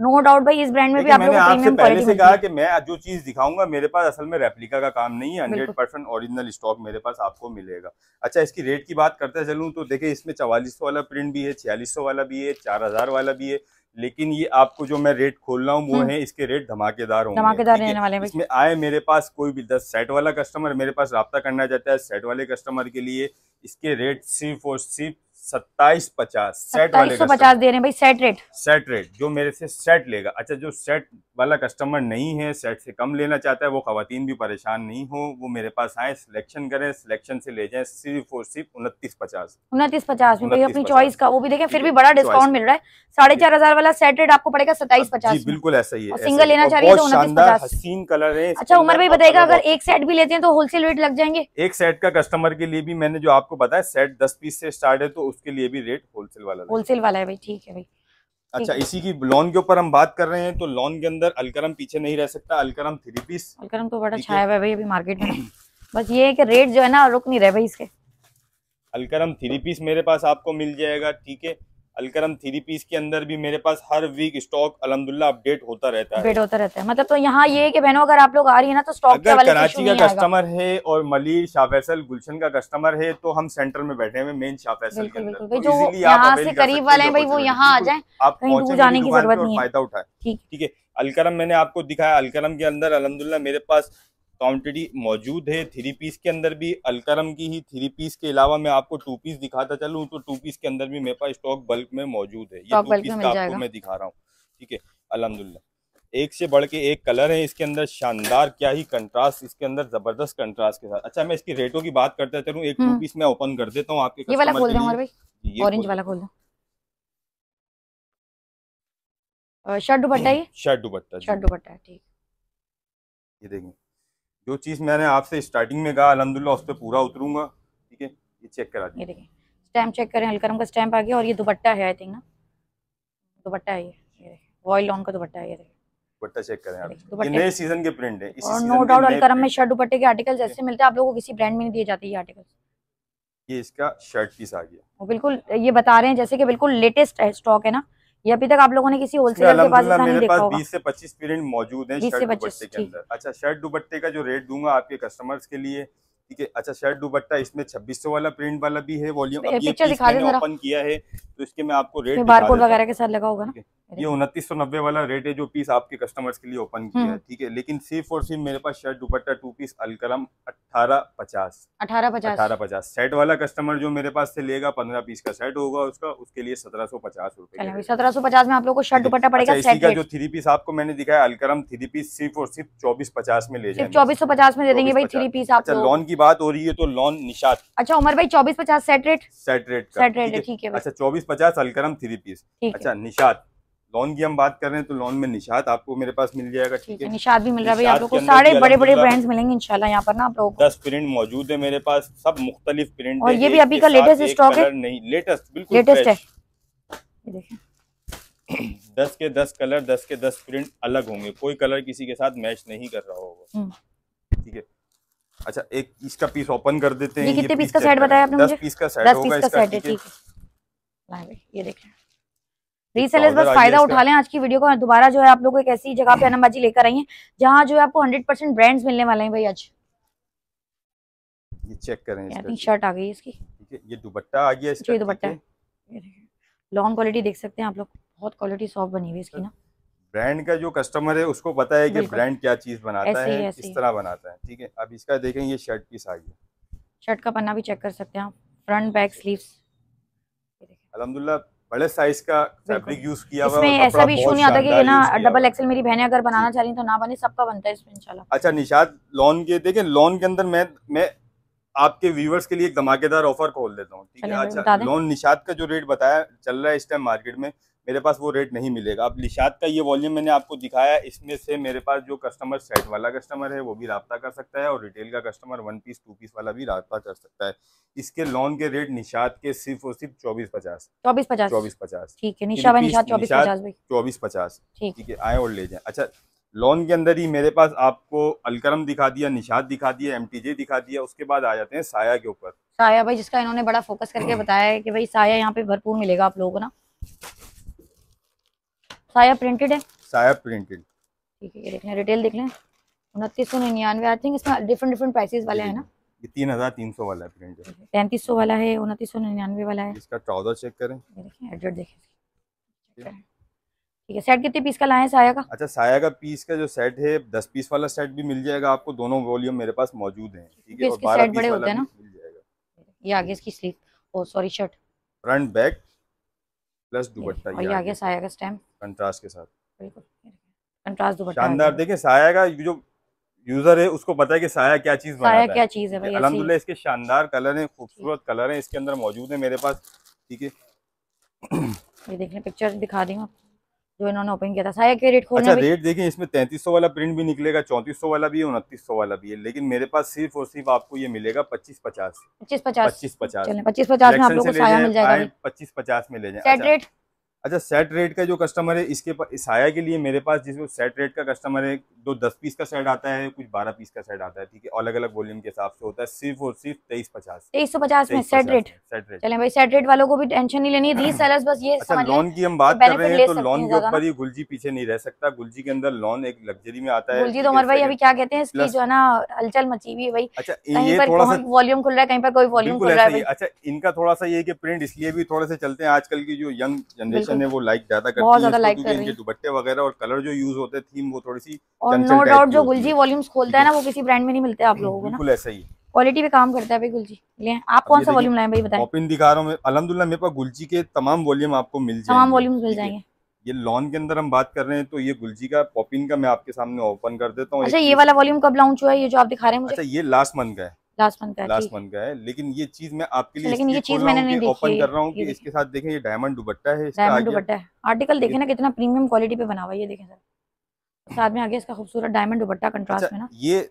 नो डाउट भाई इस ब्रांड में भी आप लोगों को प्रीमियम पहले से कहा कि मैं जो चीज़ दिखाऊँगा मेरे पास असल में रेप्लिका का काम नहीं है हंड्रेड परसेंट ओरिजिनल स्टॉक मेरे पास आपको मिलेगा। अच्छा इसकी रेट की बात करते चलूँ तो देखिए इसमें चवालीस वाला प्रिंट भी है छियालीस वाला भी है चार हज़ार वाला भी है लेकिन ये आपको जो मैं रेट खोल रहा हूँ वो हम्म। है इसके रेट धमाकेदार होंगे। धमाकेदार रहने वाले हैं इसमें आए मेरे पास कोई भी दस सेट वाला कस्टमर मेरे पास रब्ता करना चाहता है सेट वाले कस्टमर के लिए इसके रेट सिर्फ़ और सिर्फ़ सत्ताईस पचास सेट वाले पचास दे रहे हैं भाई सेट रेट सेट रेट जो मेरे से सेट लेगा। अच्छा जो सेट वाला कस्टमर नहीं है सेट से कम लेना चाहता है वो खातन भी परेशान नहीं हो वो मेरे पास आए सिलेक्शन करें सिलेक्शन से ले जाए सिर्फ़ और सिर्फ़ उनतीस पचास। उनतीस पचास में अपनी चॉइस का वो भी देखें फिर भी बड़ा डिस्काउंट मिल रहा है। साढ़े चार हज़ार वाला सेट रेट आपको पड़ेगा सत्ताईस पचास बिल्कुल ऐसा ही है सिंगल लेना चाहिए तो उनतीस हसीन कलर है अच्छा उमर भाई बताएगा अगर एक सेट भी लेते हैं तो होलसेल रेट लग जाएँगे? एक सेट का कस्टमर के लिए भी मैंने जो आपको बताया सेट दस पीस से स्टार्ट है तो उसके लिए भी रेट होलसेल वाला होलसेल वाला है भाई ठीक है भाई। अच्छा इसी की लोन के ऊपर हम बात कर रहे हैं तो लोन के अंदर अलकरम पीछे नहीं रह सकता अलकरम थ्री पीस अलकरम तो बड़ा छाया हुआ है भाई अभी मार्केट में। बस ये है कि रेट जो है ना रुक नहीं रहे भाई इसके। अलकरम थ्री पीस मेरे पास आपको मिल जाएगा ठीक है। अलकरम थ्री पीस के अंदर भी मेरे पास हर वीक स्टॉक अलहमदुल्ला अपडेट होता रहता है। अपडेट होता रहता है। मतलब तो यहाँ ये कि बहनों अगर आप लोग आ रही है ना तो स्टॉक अगर कराची का कस्टमर है और मलिर शाह फैसल गुलशन का कस्टमर है तो हम सेंटर में बैठे हुए मेन शाह फैसल के अंदर। तो जो यहाँ से करीब वाले हैं भाई वो यहाँ आ जाए आप दूर जाने की ज़रूरत नहीं फ़ायदा उठाए। ठीक है अलकरम मैंने आपको दिखाया अलकरम के अंदर अलहमदुल्ला मेरे पास क्वांटिटी मौजूद है थ्री पीस के अंदर भी अलकरम की ही थ्री पीस के अलावा मैं आपको टू पीस दिखाता चलूँ तो टू पीस के अंदर भी मेरे पास स्टॉक बल्क में मौजूद है। ये टू पीस का आपको मैं दिखा रहा हूँ ठीक है? अलहमदुल्ला एक से बढ़ के एक कलर है इसके अंदर शानदार क्या ही कंट्रास्ट इसके अंदर ज़बरदस्त कंट्रास्ट के साथ। अच्छा मैं इसकी रेटों की बात करता चलूँ एक टू हम्म। पीस मैं ओपन कर देता हूँ आपके ये वाला खोल भाई। ऑरेंज वाला खोल दो। शर्ट दुपट्टा ये? शर्ट दुपट्टा शर्ट दुपट्टा ठीक। ये देखें जो चीज़ मैंने आपसे स्टार्टिंग में कहा अलहमदुल्ला उस पर पूरा उतरूँगा ठीक है? ये चेक करा ये दीजिए। देखें स्टैम्प चेक करें अलकरम का स्टैम्प आ गया और ये दुपट्टा है आई थिंक ना? दुपट्टा है ये वॉयल लॉन का दुपट्टा है ये देखें दुपट्टा चेक करें आप। देखिए, ये नए सीज़न के प्रिंट है इसी और नो डाउट अलकरम में शर्ट दुपट्टे के आर्टिकल जैसे मिलते हैं आप लोगों को किसी ब्रांड में नहीं दिए जाते ये आर्टिकल ये इसका शर्ट पीस आ गया। वो बिल्कुल ये बता रहे हैं जैसे कि बिल्कुल लेटेस्ट स्टॉक है ना? ये अभी तक आप लोगों ने किसी होलसेलर के पास मेरे देखा पास 20 से 25 प्रिंट मौजूद है बीस से शर्ट दुपट्टे के अंदर। अच्छा शर्ट दुपट्टे का जो रेट दूँगा आपके कस्टमर्स के लिए ठीक है? अच्छा शर्ट दुपट्टा इसमें 2600 वाला प्रिंट वाला भी है वॉल्यूम अब ये पिक्चर दिखा दे। ओपन किया है तो इसके मैं आपको रेट बारकोड वगैरह के साथ लगा होगा ना। ये उनतीस सौ नब्बे वाला रेट है जो पीस आपके कस्टमर्स के लिए ओपन किया है हम्म। ठीक है? लेकिन सिर्फ़ और सिर्फ़ मेरे पास shirt dupatta two piece Alkaram अठारह पचास। अठारह पचास। अठारह पचास। सेट वाला कस्टमर जो मेरे पास से लेगा पंद्रह पीस का सेट होगा उसका उसके लिए सत्रह सौ पचास रूपए सत्रह सौ पचास में आप लोग को शर्ट दुपट्टा पड़ेगा अच्छा, इसी का जो थ्री पीस आपको मैंने दिखाया अलकरम थ्री पीस सिर्फ़ और सिर्फ़ चौबीस पचास में ले जाएँगे। चौबीस सौ पचास में दे देंगे भाई थ्री पीस आप अच्छा लॉन की बात हो रही है तो लॉन निशात अच्छा उमर भाई चौबीस पचास set rate set rate set rate ठीक है? अच्छा चौबीस पचास अलकरम थ्री पीस अच्छा निशात लॉन की हम बात कर रहे हैं तो लॉन में निशात आपको मेरे पास मिल जाएगा ठीक है निशाद भी मिल रहा है आप निशात लोग के सारे बड़े बड़े ब्रांड्स मिलेंगे इंशाल्लाह यहाँ पर ना आप लोगों को। दस प्रिंट मौजूद है मेरे पास सब मुख्तलिफ़ प्रिंट और ये भी अभी के का साथ latest एक stock है? नहीं लेटेस्ट बिल्कुल लेटेस्ट है। दस के दस कलर दस के दस प्रिंट अलग होंगे कोई कलर किसी के साथ मैच नहीं कर रहा होगा। हम्म। ठीक है? अच्छा एक इसका पीस ओपन कर देते हैं ये कितने पीस का सेट बताया आपने मुझे? दस पीस का सेट होगा इसका सेट है ठीक है? ये देखें। रीसेलर्स बस फ़ायदा उठा लें आज की वीडियो को दोबारा जो है आप लोग एक ऐसी जगह पे अनमबाजी लेकर आई है जहाँ जो है आपको हंड्रेड परसेंट ब्रांड्स मिलने वाले हैं भाई आज। ये चेक करें थिंक शर्ट आ गई इसकी। ठीक है ये दुपट्टा आ गया इसका दुपट्टा। लॉन्ग क्वालिटी देख सकते हैं आप लोग। बहुत क्वालिटी सॉफ्ट बनी हुई इसकी ना। ब्रांड का जो कस्टमर है उसको पता है कि ब्रांड क्या चीज़ बनाता है किस तरह बनाता है ठीक है। अब इसका देखें ये शर्ट पीस आ गया शर्ट का पन्ना भी चेक कर सकते हैं आप। फ्रंट बैक स्लीव्स अलहमदुल्ला बड़े साइज़ का फैब्रिक यूज़ किया हुआ है इसमें ऐसा भी इशू नहीं आता कि ये ना डबल एक्सेल मेरी बहनें अगर बनाना चाह रही तो ना बने सबका बनता है इसमें इंशाल्लाह। अच्छा निशाद लोन के देखें लोन के अंदर मैं मैं आपके व्यूवर्स के लिए एक धमाकेदार ऑफ़र खोल देता हूँ ठीक है? अच्छा लॉन लोन निशाद का जो रेट बताया चल रहा है इस टाइम मार्केट में मेरे पास वो रेट नहीं मिलेगा। अब निशाद का ये वॉल्यूम मैंने आपको दिखाया इसमें से मेरे पास जो कस्टमर सेट वाला कस्टमर है वो भी रब्ता कर सकता है और रिटेल का customer one piece two piece वाला भी रब्ता कर सकता है। इसके लोन के रेट निशाद के सिर्फ़ और सिर्फ़ चौबीस पचास। चौबीस पचास। चौबीस पचास। ठीक है चौबीस पचास ठीक। है आए और ले जाए। अच्छा लोन के अंदर ही मेरे पास आपको अलकरम दिखा दिया निशाद दिखा दिया एम दिखा दिया उसके बाद आ जाते हैं साया के ऊपर। साया भाई जिसका इन्होंने बड़ा फोकस करके बताया है कि भाई साया यहाँ पे भरपूर मिलेगा आप लोगों को ना। साया प्रिंटेड है? साया प्रिंटेड ठीक है ये देख लें रिटेल देख लें। उनतीस सौ निन्यानवे आई थिंक इसमें डिफरेंट डिफरेंट प्राइसेस वाले हैं ना? ये तीन हज़ार तीन सौ वाला प्रिंट है तैंतीस सौ वाला है उनतीस सौ निन्यानवे वाला है। इसका ट्राउज़र चेक करें। देखें एड्रेस देखें। ठीक है। सेट कितने पीस का लाए हैं साया का? अच्छा साया का पीस का जो सेट है दस पीस वाला सेट भी मिल जाएगा आपको। दोनों वॉल्यूम मेरे पास मौजूद हैं। ठीक है और इसके बारह पीस वाला होते भी मिल जाएगा। ये आगे इसकी sleeve sorry shirt front back plus dupatta और ये आगे। साया का स्टैम्प कंट्रास्ट के साथ। बिल्कुल कंट्रास्ट दुपट्टा शानदार गया। देखें साया का जो यूज़र है उसको पता है कि साया क्या चीज़ साया क्या चीज़ है भाई अल्हम्दुलिल्लाह अलहमदुल्ला इसके शानदार कलर हैं खूबसूरत कलर हैं इसके अंदर मौजूद है मेरे पास ठीक है। ये देख लें पिक्चर दिखा दी हूँ जो इन्होंने ओपन किया था। साया के रेट खोलने अच्छा रेट देखिए इसमें तैतीस सौ वाला प्रिंट भी निकलेगा चौंतीस सौ वाला भी है उनतीस सौ वाला भी है। लेकिन मेरे पास सिर्फ़ और सिर्फ़ आपको ये मिलेगा पच्चीस पचास। पच्चीस पचास। पच्चीस पचास। पच्चीस पचास में आप लोगों को साया मिल जाएगा पच्चीस पचास में ले जाए। अच्छा, सेट रेट का जो कस्टमर है इसके पास इस आया के लिए मेरे पास जिसमें सेट रेट का कस्टमर है दो दस पीस का सेट आता है कुछ बारह पीस का सेट आता है ठीक है? अलग अलग वॉल्यूम के हिसाब से होता है सिर्फ़ और सिर्फ़ तेईस पचास। तेईस सौ पचास में सेट रेट सेट रेट चले भाई सेट रेट वालों को भी टेंशन नहीं लेनी है सेलर्स बस ये अच्छा लॉन की हम बात तो कर रहे हैं तो लोन के ऊपर ही गुलजी पीछे नहीं रह सकता गुलजी के अंदर लोन एक लग्जरी में आता है गुलजी तो उमर भाई अभी क्या कहते हैं इसकी जो है ना हलचल मची हुई है भाई। अच्छा कहीं ये पर थोड़ा सा वॉल्यूम खुल रहा है कहीं पर कोई वॉल्यूम खुल रहा है अच्छा इनका थोड़ा सा ये प्रिंट इसलिए भी थोड़े से चलते हैं आजकल की जो यंग जनरेशन। है वो लाइक ज़्यादा करती बहुत ज़्यादा कर रही है। दुपट्टे वगैरह और कलर जो यूज़ होते हैं थीम वो थोड़ी सी और नो डाउट जो गुलजी। वॉल्यूम्स खोलता है ना वो किसी ब्रांड में नहीं मिलते आप लोगों को बिल्कुल ऐसा ही क्वालिटी पे काम करता है भाई गुलजी। ले आप कौन सा वॉल्यूम लाए भाई बताएँ। पॉपिन दिखा रहा हूँ अलहमदुल्ला मेरे पास गुलजी के तमाम वॉल्यूम आपको मिल जाएँगे। तमाम वॉल्यूम्स मिल जाएँगे। ये लॉन के अंदर हम बात कर रहे हैं तो ये गुलजी का पॉपिन का मैं आपके सामने ओपन कर देता हूँ। अच्छा ये वाला वॉल्यूम कब लॉन्च हुआ है? ये जो आप दिखा रहे हैं मुझे। अच्छा ये लास्ट मंथ का है। लास्ट मंथ का है, लास्ट मंथ का है लेकिन ये चीज़ मैं आपके लिए लेकिन ये चीज़ मैंने नहीं देखी ओपन कर रहा हूँ कि इसके साथ देखें ये डायमंड दुपट्टा है डायमंड दुपट्टा है। आर्टिकल देखे ना कितना प्रीमियम क्वालिटी पे बना हुआ है ये देखें सर। साथ में आगे इसका खूबसूरत डायमंड दुपट्टा कंट्रास्ट में ना। ये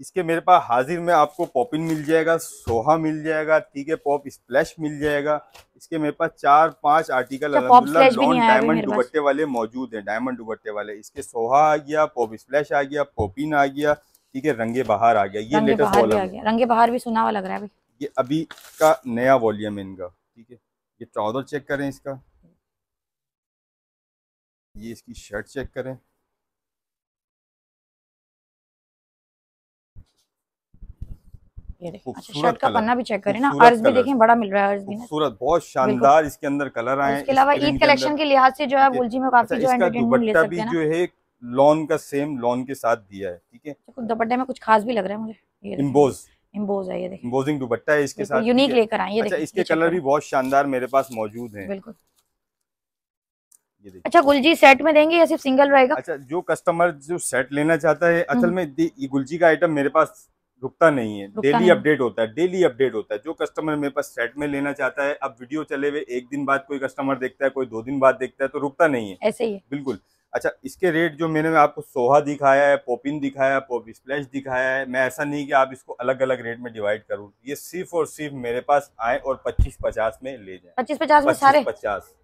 इसके मेरे पास हाजिर में आपको पॉपिन मिल जाएगा सोहा मिल जाएगा ठीक है पॉप स्प्लैश मिल जाएगा। इसके मेरे पास चार पाँच आर्टिकल डायमंड। दुपट्टे वाले मौजूद हैं डायमंड दुपट्टे वाले। इसके सोहा आ गया पॉप स्प्लैश आ गया पॉपिन आ गया ठीक है रंगे बहार आ गया। ये लेटेस्ट वॉल्यूम गया। रंगे बाहर भी सुना हुआ लग रहा है ये अभी का नया वॉल्यूम है इनका ठीक है। ये ट्राउज़र चेक करें इसका। ये इसकी शर्ट चेक करें। ये अच्छा शर्ट का पन्ना भी चेक करें ना। अर्ज़ भी। देखें बड़ा मिल रहा है अर्ज़ भी ना। बहुत शानदार इसके अंदर कलर आए इसके अलावा ईद कलेक्शन के लिहाज से जो है ठीक में अच्छा काफ़ी जो इसका दुपट्टा भी जो है लॉन का सेम लॉन के साथ दिया है ठीक है? दुपट्टे में कुछ खास भी लग रहा है मुझे। इम्बोज इम्बोज है ये देखें इम्बोजिंग दुपट्टा है इसके साथ यूनिक लेकर आए ये अच्छा इसके कलर भी बहुत शानदार मेरे पास मौजूद हैं। बिल्कुल। ये अच्छा गुलजी सेट में देंगे या सिर्फ़ सिंगल रहेगा? अच्छा जो कस्टमर जो सेट लेना चाहता है असल हम्म। में ये गुलजी का आइटम मेरे पास रुकता नहीं है। डेली अपडेट होता है डेली अपडेट होता है। जो कस्टमर मेरे पास सेट में लेना चाहता है अब वीडियो चले हुए एक दिन बाद कोई कस्टमर देखता है कोई दो दिन बाद देखता है तो रुकता नहीं है। ऐसे है। बिल्कुल। अच्छा इसके रेट जो मैंने आपको सोहा दिखाया है पोपिन दिखाया है पोप स्प्लैश दिखाया है मैं ऐसा नहीं कि आप इसको अलग अलग रेट में डिवाइड करूँ। ये सिर्फ़ और सिर्फ़ मेरे पास आए और पच्चीस पचास में ले जाए। पच्चीस पचास में सारे? पचास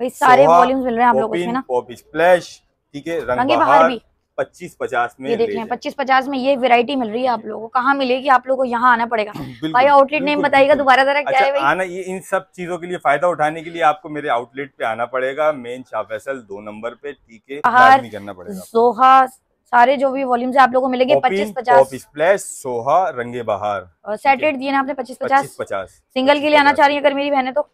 भाई सारे वॉल्यूम्स मिल रहे हैं आप लोगों को ना? पॉप स्प्लैश ठीक है रंग बहार भी। पच्चीस पचास में ये देख लें। पच्चीस पचास में ये वैरायटी मिल रही है आप लोगों को। कहाँ मिलेगी आप लोगों को? यहाँ आना पड़ेगा। भाई आउटलेट नेम बताइएगा दोबारा जरा क्या है अच्छा आना ये इन सब चीज़ों के लिए फ़ायदा उठाने के लिए आपको मेरे आउटलेट पे आना पड़ेगा। मेन शाह फैसल दो नंबर पे ठीक है? बाहर लाजमी करना पड़ेगा सोहा सारे जो भी वॉल्यूम्स है आप लोगों को मिलेंगे पच्चीस पचास स्प्लैश सोहा रंगे बहार। सेट रेट दिए ना आपने पच्चीस पच्चीस पचास पचास सिंगल के लिए आना चाह रही है अगर मेरी बहनें तो?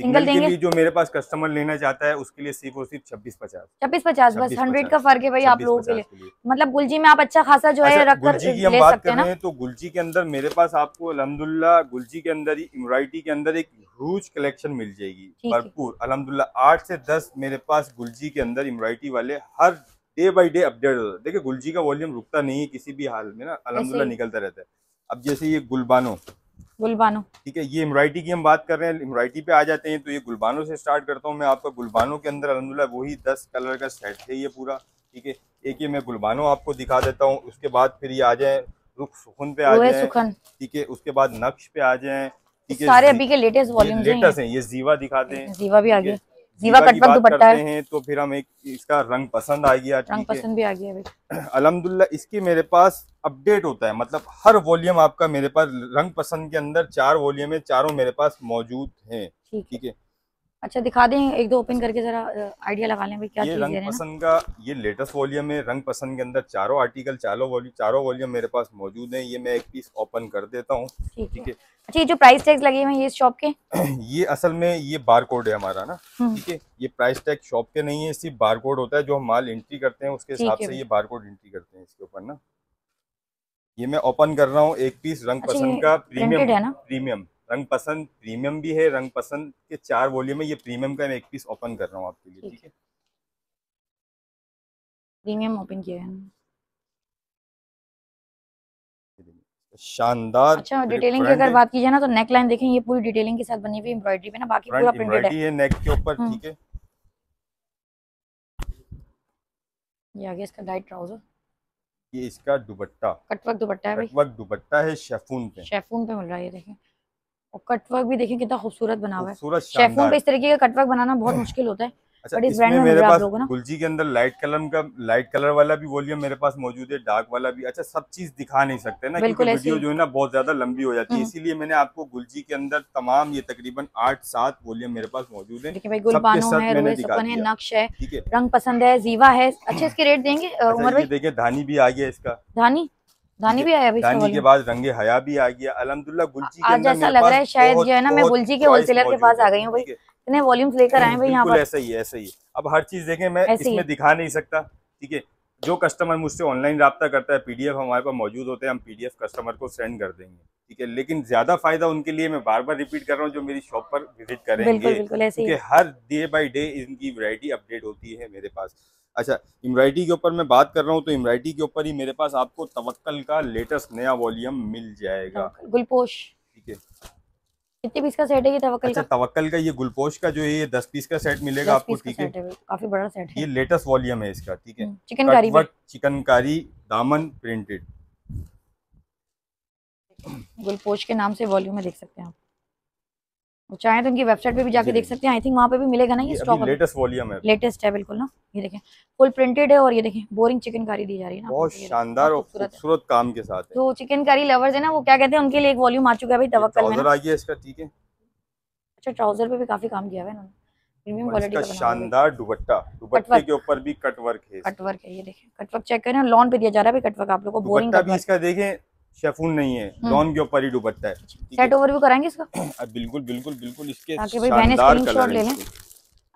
सिंगल देंगे? जो मेरे पास कस्टमर लेना चाहता है उसके लिए सिर्फ़ और सिर्फ़ छब्बीस पचास। छब्बीस पचास बस हंड्रेड का फ़र्क है भाई आप लोगों के लिए। मतलब गुलजी में आप अच्छा खासा जो है अच्छा, रख गुलजी की हम ले बात सकते हैं कर रहे हैं तो गुलजी के अंदर मेरे पास आपको अलहमदुल्ला गुलजी के अंदर ही एम्ब्रॉयडरी के अंदर एक रूज कलेक्शन मिल जाएगी। भरपूर अलहमदुल्ला आठ से दस मेरे पास गुलजी के अंदर एम्ब्रॉयडरी वाले हर डे बाई डे अपडेट होता है। देखिए गुलजी का वॉल्यूम रुकता नहीं है किसी भी हाल में ना अलहमदुल्ला निकलता रहता है। अब जैसे ये गुलबानो गुलबानो। ठीक है ये एम्ब्रॉयडरी की हम बात कर रहे हैं एम्ब्रॉयडरी पे आ जाते हैं तो ये गुलबानो से स्टार्ट करता हूँ मैं आपका। गुलबानो के अंदर अलहमदुल्ला वही दस कलर का सेट है ये पूरा ठीक है? एक ये मैं गुलबानो आपको दिखा देता हूँ उसके बाद फिर ये आ जाए रुख सुखन पे आ जाए ठीक है? उसके बाद नक्श पे आ जाए ठीक है? सारे अभी के लेटेस्ट वॉल्यूम लेटेस्ट हैं ये। जीवा दिखाते हैं जीवा भी आ। गया। जीवा कटवा कटवर्क दुपट्टा है। तो फिर हम एक इसका रंग पसंद आ गया रंग पसंद भी आ गया भाई अलहमदुल्ला इसकी मेरे पास अपडेट होता है मतलब हर वॉल्यूम आपका मेरे पास रंग पसंद के अंदर चार वॉल्यूम है चारों मेरे पास मौजूद है। ठीक है। अच्छा दिखा दें एक दो ओपन करके जरा आइडिया लगा लें क्या ये चीज़ दे रंग हैं पसंद का ये लेटेस्ट वॉल्यूम है रंग पसंद के अंदर चारों आर्टिकल चारों वॉल्यूम चारों वॉल्यूम मेरे पास मौजूद हैं। ये मैं एक पीस ओपन कर देता हूँ। ठीक है। अच्छा ये जो प्राइस टैग्स लगे हुए हैं ये शॉप के? ये असल में ये बार कोड है हमारा ना। हम्म, ठीक है? ये प्राइस टैग शॉप के नहीं है सिर्फ़ बार कोड होता है जो हम माल एंट्री करते हैं उसके हिसाब से ये बार कोड एंट्री करते हैं इसके ऊपर ना। ये मैं ओपन कर रहा हूँ एक पीस रंग अच्छा, पसंद का प्रीमियम प्रीमियम रंग पसंद प्रीमियम भी है रंग पसंद के चार वॉल्यूम है ये प्रीमियम का मैं एक पीस ओपन कर रहा हूँ आपके लिए ठीक है? प्रीमियम ओपन किया है। शानदार अच्छा डिटेलिंग की अगर बात की जाए ना तो नेक लाइन देखें ये पूरी डिटेलिंग के साथ बनी हुई एम्ब्रॉयडरी पे ना बाकी पूरा प्रिंटेड है। नेक के ऊपर हम्म। ठीक है? ये आ गया इसका लाइट ट्राउज़र ये इसका दुपट्टा। कटवर्क दुपट्टा है भाई कटवर्क दुपट्टा है शेफून पे। शेफून पे मिल रहा है ये देखें। और कटवर्क भी देखिए कितना खूबसूरत बना हुआ है। शेफून पे इस तरीके का कटवर्क बनाना बहुत मुश्किल होता है अच्छा इसमें मेरे पास? गुलजी के अंदर लाइट कलर का लाइट कलर वाला भी वॉल्यूम मेरे पास मौजूद है डार्क वाला भी। अच्छा सब चीज़ दिखा नहीं सकते ना क्योंकि वीडियो जो है ना बहुत ज़्यादा लंबी हो जाती है। हम्म। इसीलिए मैंने आपको गुलजी के अंदर तमाम ये तकरीबन आठ सात वॉल्यूम मेरे पास मौजूद है। गुलबानो। नक्श है रंग पसंद है जीवा है अच्छे इसके रेट देंगे उमर भाई? देखिए धानी भी आ गया इसका। धानी? धानी भी आया भाई धानी के बाद रंगे हया भी आ गया। अलहमदुल्ला गुलजी के आज ऐसा लग रहा है शायद जो है ना मैं गुलजी के होलसेलर के पास आ गई हूँ भाई। इतने वॉल्यूम्स लेकर आए भाई यहाँ पर। ऐसा ही है ऐसा ही अब हर चीज़ देखें मैं इसमें दिखा नहीं सकता ठीक है? जो कस्टमर मुझसे ऑनलाइन रब्ता करता है पीडीएफ हमारे पास मौजूद होते हैं हम पीडीएफ कस्टमर को सेंड कर देंगे ठीक है? लेकिन ज़्यादा फ़ायदा उनके लिए मैं बार बार रिपीट कर रहा हूँ जो मेरी शॉप पर विज़िट करेंगे। बिल्कुल ऐसे क्योंकि हर डे बाय डे इनकी वैरायटी अपडेट होती है मेरे पास। अच्छा एम्ब्राइडरी के ऊपर मैं बात कर रहा हूँ तो एम्ब्राइडरी के ऊपर ही मेरे पास आपको तवक्कल का लेटेस्ट नया वॉल्यूम मिल जाएगा। गुलपोश। ठीक है? कितने पीस का सेट है ये तवक्कल अच्छा का? तवक्कल का ये गुलपोश का जो है ये दस पीस का सेट मिलेगा आपको ठीक है? काफ़ी बड़ा सेट है। ये लेटेस्ट वॉल्यूम है इसका ठीक है? चिकनकारी चिकनकारी दामन प्रिंटेड गुलपोश के नाम से वॉल्यूम में देख सकते हैं आप। चाहे तो इनकी वेबसाइट पे भी जाके देख सकते हैं। आई थिंक वहाँ पे भी मिलेगा ना ये स्टॉक लेटेस्ट वॉल्यूम है। लेटेस्ट है बिल्कुल ना। ये देखें फुल प्रिंटेड है और ये देखें बोरिंग चिकनकारी दी जा रही है ना। बहुत शानदार और खूबसूरत काम के साथ है। जो चिकनकारी लवर्स है ना वो क्या कहते हैं उनके लिए एक वॉल्यूम आ चुका है भाई तवक्कल में ट्राउज़र ना। आ गया इसका ठीक है। अच्छा ट्राउज़र पे भी काफ़ी काम किया हुआ है प्रीमियम क्वालिटी का शानदार दुपट्टा दुपट्टे। के ऊपर भी कटवर्क है। कटवर्क है ये देखें। कटवर्क चेक करें लॉन पे दिया जा रहा है भाई कटवर्क आप लोग को बोरिंग दुपट्टा भी इसका देखें शेफून नहीं है हम्म। लॉन के ऊपर ही दुपट्टा है सेट ओवर भी कराएँगे इसका अब बिल्कुल बिल्कुल बिल्कुल इसके ताकि भाई बहनें शानदार कलर ले लें। इसके।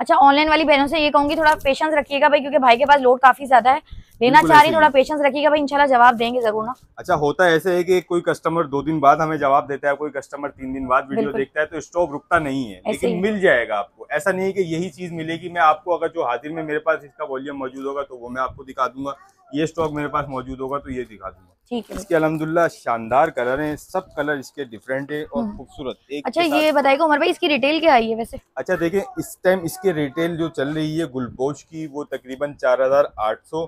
अच्छा ऑनलाइन वाली बहनों से ये कहूँगी थोड़ा पेशेंस रखिएगा भाई क्योंकि भाई के पास लोड काफ़ी ज़्यादा है लेना चाह रही थोड़ा पेशेंस रखिएगा भाई इंशाल्लाह जवाब देंगे ज़रूर ना। अच्छा होता है ऐसे है कि कोई कस्टमर दो दिन बाद हमें जवाब देता है कोई कस्टमर तीन दिन बाद वीडियो देखता है तो स्टॉक रुकता नहीं है लेकिन मिल जाएगा आपको। ऐसा नहीं है कि यही चीज़ मिलेगी मैं आपको अगर जो हाजिर में मेरे पास इसका वॉल्यूम मौजूद होगा तो वो मैं आपको दिखा दूँगा। ये स्टॉक मेरे पास मौजूद होगा तो ये दिखा दूँगा। ठीक है। इसके अलहमदुल्ला शानदार कलर हैं सब कलर इसके डिफरेंट है और हम्म। खूबसूरत एक अच्छा ये बताएगा उमर भाई इसकी रिटेल क्या आई है वैसे? अच्छा देखें इस टाइम इसके रिटेल जो चल रही है गुलपोश की वो तकरीबन चार हज़ार आठ सौ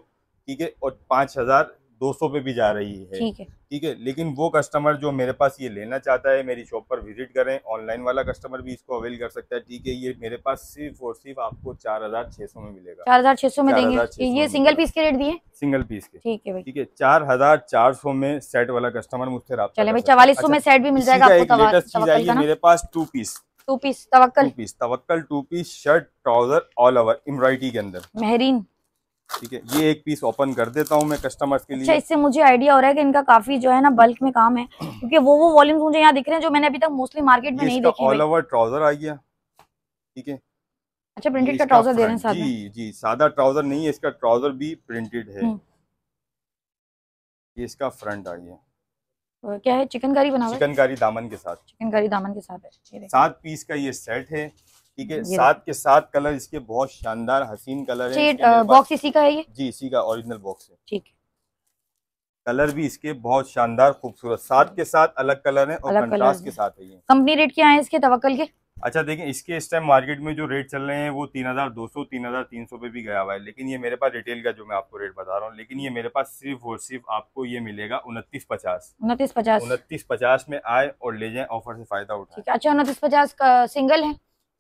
ठीक है और पाँच हज़ार दो सौ पे भी जा रही है। ठीक है। ठीक है लेकिन वो कस्टमर जो मेरे पास ये लेना चाहता है मेरी शॉप पर विज़िट करें ऑनलाइन वाला कस्टमर भी इसको अवेल कर सकता है। ठीक है ये मेरे पास सिर्फ़ और सिर्फ़ आपको चार हज़ार छह सौ में मिलेगा। चार हज़ार छह सौ में देंगे। ये सिंगल पीस के रेट दिए? सिंगल पीस के। ठीक है ठीक है चार हज़ार चार सौ में सेट वाला कस्टमर मुझसे रब्ता चले भाई चवालीस सौ अच्छा, में सेट भी मिल जाएगा एक लेटेस्ट चीज़ मेरे पास two piece two piece Tawakkal. Two piece Tawakkal two piece shirt trouser all over embroidery के अंदर। मेहरीन। ठीक है ये एक पीस ओपन कर देता हूँ मैं कस्टमर्स के लिए। अच्छा इससे मुझे आइडिया हो रहा है कि इनका काफ़ी जो है ना बल्क में काम है क्योंकि वो वो वॉल्यूम्स मुझे यहाँ दिख रहे हैं जो मैंने अभी तक मोस्टली मार्केट में नहीं देखे ऑल ओवर ट्राउज़र आ गया ठीक है। अच्छा प्रिंटेड का ट्राउज़र दे रहे हैं साथ में। जी जी सादा ट्राउज़र नहीं है इसका ट्राउज़र भी प्रिंटेड है। हम्म। ये इसका फ्रंट आ गया। और क्या है? चिकनकारी बना हुआ है? चिकनकारी दामन के साथ। चिकनकारी दामन के साथ है सात पीस का ये सेट है। ठीक है सात के सात कलर इसके बहुत शानदार हसीन कलर है बॉक्स इसी का है ये? जी इसी का ओरिजिनल बॉक्स है। ठीक है। कलर भी इसके बहुत शानदार खूबसूरत सात के साथ अलग कलर है और कंट्रास्ट के साथ है ये। कंपनी रेट क्या है इसके तवक्कल के? अच्छा देखिए इसके इस टाइम मार्केट में जो रेट चल रहे हैं वो तीन हज़ार दो सौ तीन हज़ार तीन सौ पे भी गया हुआ है। लेकिन ये मेरे पास रिटेल का जो मैं आपको रेट बता रहा हूँ लेकिन ये मेरे पास सिर्फ़ और सिर्फ़ आपको ये मिलेगा उनतीस पचास। उनतीस पचास। उनतीस पचास में आए और ले जाए ऑफ़र से फ़ायदा उठाएँ। है अच्छा उनतीस पचास का सिंगल है?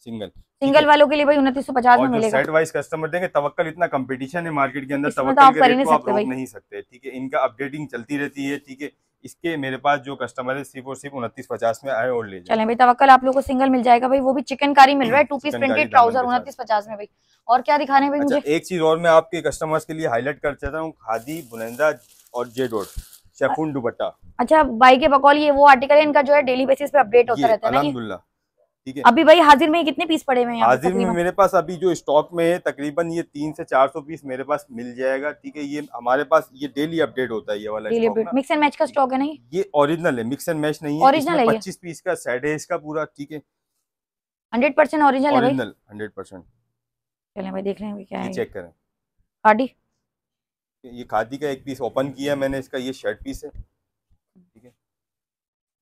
सिंगल। सिंगल वालों के लिए भाई उनतीस सौ पचास में मिलेगा। सेट वाइज कस्टमर देंगे तवक्कल इतना कंपटीशन है मार्केट के अंदर तो तवक्कल के रेट नहीं को आप सकते रोक नहीं सकते ठीक है? इनका अपडेटिंग चलती रहती है ठीक है? इसके मेरे पास जो कस्टमर है सिर्फ़ और सिर्फ़ उनतीस पचास में आए और ले जाए। चलें भाई तवक्कल आप लोग को सिंगल मिल जाएगा भाई वो भी चिकनकारी मिल रहा है टू पीस प्रिंटेड ट्राउज़र उनतीस पचास में भाई। और क्या दिखाने भाई अच्छा मुझे? एक चीज़ और मैं आपके कस्टमर्स के लिए हाईलाइट कर चाहता हूँ खादी बुनंदा और जे डॉट शेफून दुपट्टा। अच्छा भाई के बकौल ये वो आर्टिकल है इनका जो है डेली बेसिस पे अपडेट होता रहता है अलहमदुल्ला ठीक है। अभी भाई हाजिर में कितने पीस पड़े हुए हैं हाजिर में? मेरे पास अभी जो स्टॉक में है तकरीबन ये तीन से चार सौ पीस मेरे पास मिल जाएगा ठीक है। ये हमारे पास ये डेली अपडेट होता है ये वाला मिक्स एंड मैच का स्टॉक है नहीं? ये ओरिजिनल है मिक्स एंड मैच नहीं है। Original है पच्चीस पीस का सेट है इसका पूरा ठीक है। Hundred percent original original hundred percent. चलें भाई देख रहे हैं क्या है। चेक करें। खाड़ी ये खादी का एक पीस ओपन किया मैंने इसका ये शर्ट पीस है। ठीक है।